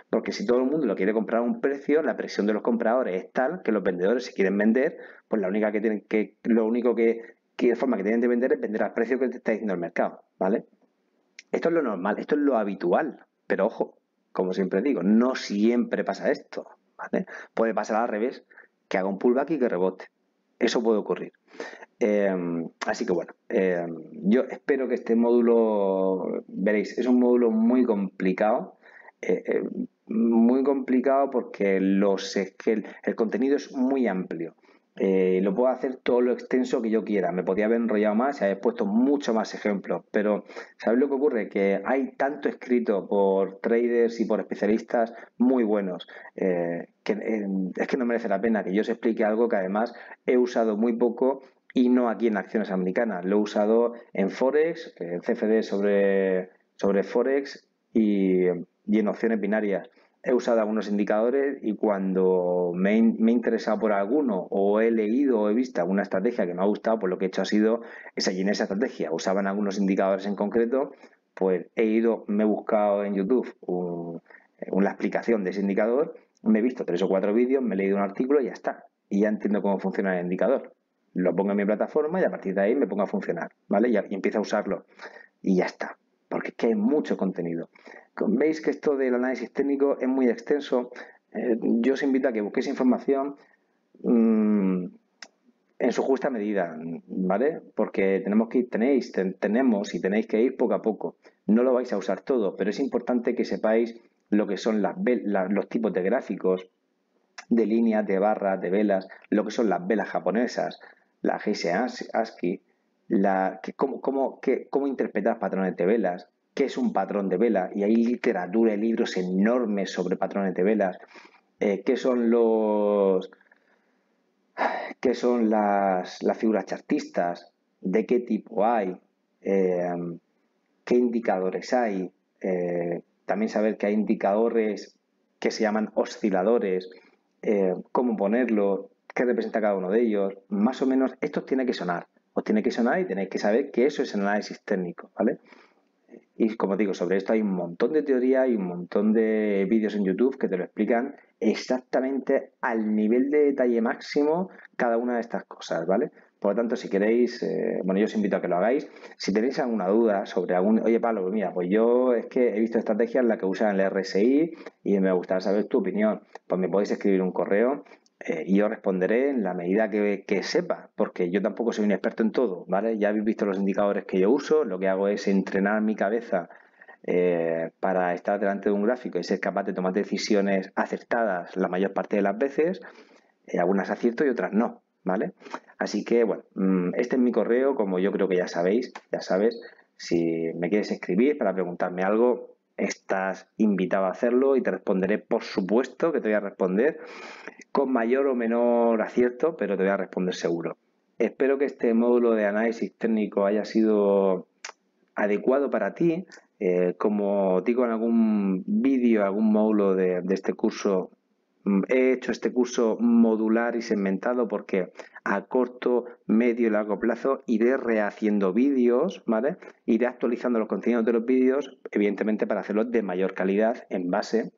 A: Porque si todo el mundo lo quiere comprar a un precio, la presión de los compradores es tal que los vendedores si quieren vender, pues la única que tienen que, lo único que, que forma que tienen de vender es vender al precio que te está diciendo el mercado, ¿vale? Esto es lo normal, esto es lo habitual, pero ojo, como siempre digo, no siempre pasa esto, ¿vale? Puede pasar al revés, que haga un pullback y que rebote. Eso puede ocurrir. Em, así que bueno, em, yo espero que este módulo, veréis, es un módulo muy complicado. Eh, eh, muy complicado porque los, el, el contenido es muy amplio. Eh, lo puedo hacer todo lo extenso que yo quiera. Me podía haber enrollado más y haber puesto mucho más ejemplos. Pero, ¿sabes lo que ocurre? Que hay tanto escrito por traders y por especialistas muy buenos eh, que eh, es que no merece la pena que yo os explique algo que además he usado muy poco y no aquí en acciones americanas. Lo he usado en Forex, en CFD sobre, sobre Forex y, y en opciones binarias he usado algunos indicadores y cuando me, he interesado por alguno o he leído o he visto alguna estrategia que me ha gustado, pues lo que he hecho ha sido seguir esa estrategia. Usaban algunos indicadores en concreto, pues he ido, me he buscado en YouTube una explicación de ese indicador, me he visto tres o cuatro vídeos, me he leído un artículo y ya está. Y ya entiendo cómo funciona el indicador. Lo pongo en mi plataforma y a partir de ahí me pongo a funcionar, ¿vale? Y empiezo a usarlo. Y ya está. Porque es que hay mucho contenido. Veis que esto del análisis técnico es muy extenso. Eh, yo os invito a que busquéis información mm, en su justa medida, ¿vale? Porque tenemos que ir, tenéis, tenemos y tenéis que ir poco a poco. No lo vais a usar todo, pero es importante que sepáis lo que son los tipos de gráficos, de líneas, de barras, de velas, lo que son las velas japonesas, la GS ASCII, la, que, cómo, cómo interpretar patrones de velas, qué es un patrón de vela, y hay literatura y libros enormes sobre patrones de velas, eh, qué son los qué son las, figuras chartistas, de qué tipo hay, eh, qué indicadores hay, eh, también saber que hay indicadores que se llaman osciladores, cómo ponerlo, qué representa cada uno de ellos, más o menos esto tiene que sonar, os tiene que sonar y tenéis que saber que eso es análisis técnico, ¿vale? Y como digo, sobre esto hay un montón de teoría y un montón de vídeos en YouTube que te lo explican exactamente al nivel de detalle máximo cada una de estas cosas, ¿vale? Por lo tanto, si queréis, eh, bueno, yo os invito a que lo hagáis. Si tenéis alguna duda sobre algún, oye Pablo, pues mira, pues yo es que he visto estrategias en las que usan el RSI y me gustaría saber tu opinión. Pues me podéis escribir un correo eh, y yo responderé en la medida que, sepa, porque yo tampoco soy un experto en todo, ¿vale? Ya habéis visto los indicadores que yo uso, lo que hago es entrenar mi cabeza eh, para estar delante de un gráfico y ser capaz de tomar decisiones acertadas la mayor parte de las veces, algunas acierto y otras no, ¿vale? Así que, bueno, mm, este es mi correo, como yo creo que ya sabéis, ya sabes, si me quieres escribir para preguntarme algo, estás invitado a hacerlo y te responderé, por supuesto que te voy a responder con mayor o menor acierto, pero te voy a responder seguro. Espero que este módulo de análisis técnico haya sido adecuado para ti. Eh, como digo en algún vídeo, algún módulo de este curso, he hecho este curso modular y segmentado porque a corto, medio y largo plazo iré rehaciendo vídeos, ¿vale? Iré actualizando los contenidos de los vídeos, evidentemente para hacerlos de mayor calidad en base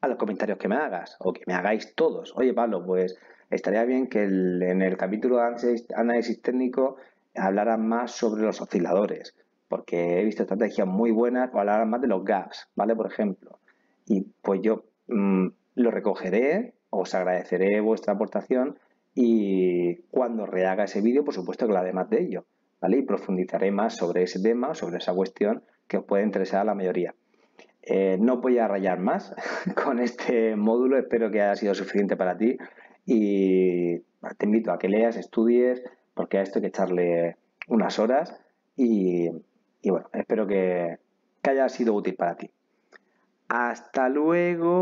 A: a los comentarios que me hagas o que me hagáis todos. Oye, Pablo, pues estaría bien que en el capítulo de análisis, técnico hablaran más sobre los osciladores, porque he visto estrategias muy buenas o hablaran más de los gaps, ¿vale? Por ejemplo. Y pues yo... Mm, lo recogeré, os agradeceré vuestra aportación y cuando rehaga ese vídeo, por supuesto que haré más de ello, ¿vale? Y profundizaré más sobre ese tema, sobre esa cuestión que os puede interesar a la mayoría. Eh, no voy a rayar más con este módulo, espero que haya sido suficiente para ti y te invito a que leas, estudies, porque a esto hay que echarle unas horas y, bueno, espero que haya sido útil para ti. Hasta luego.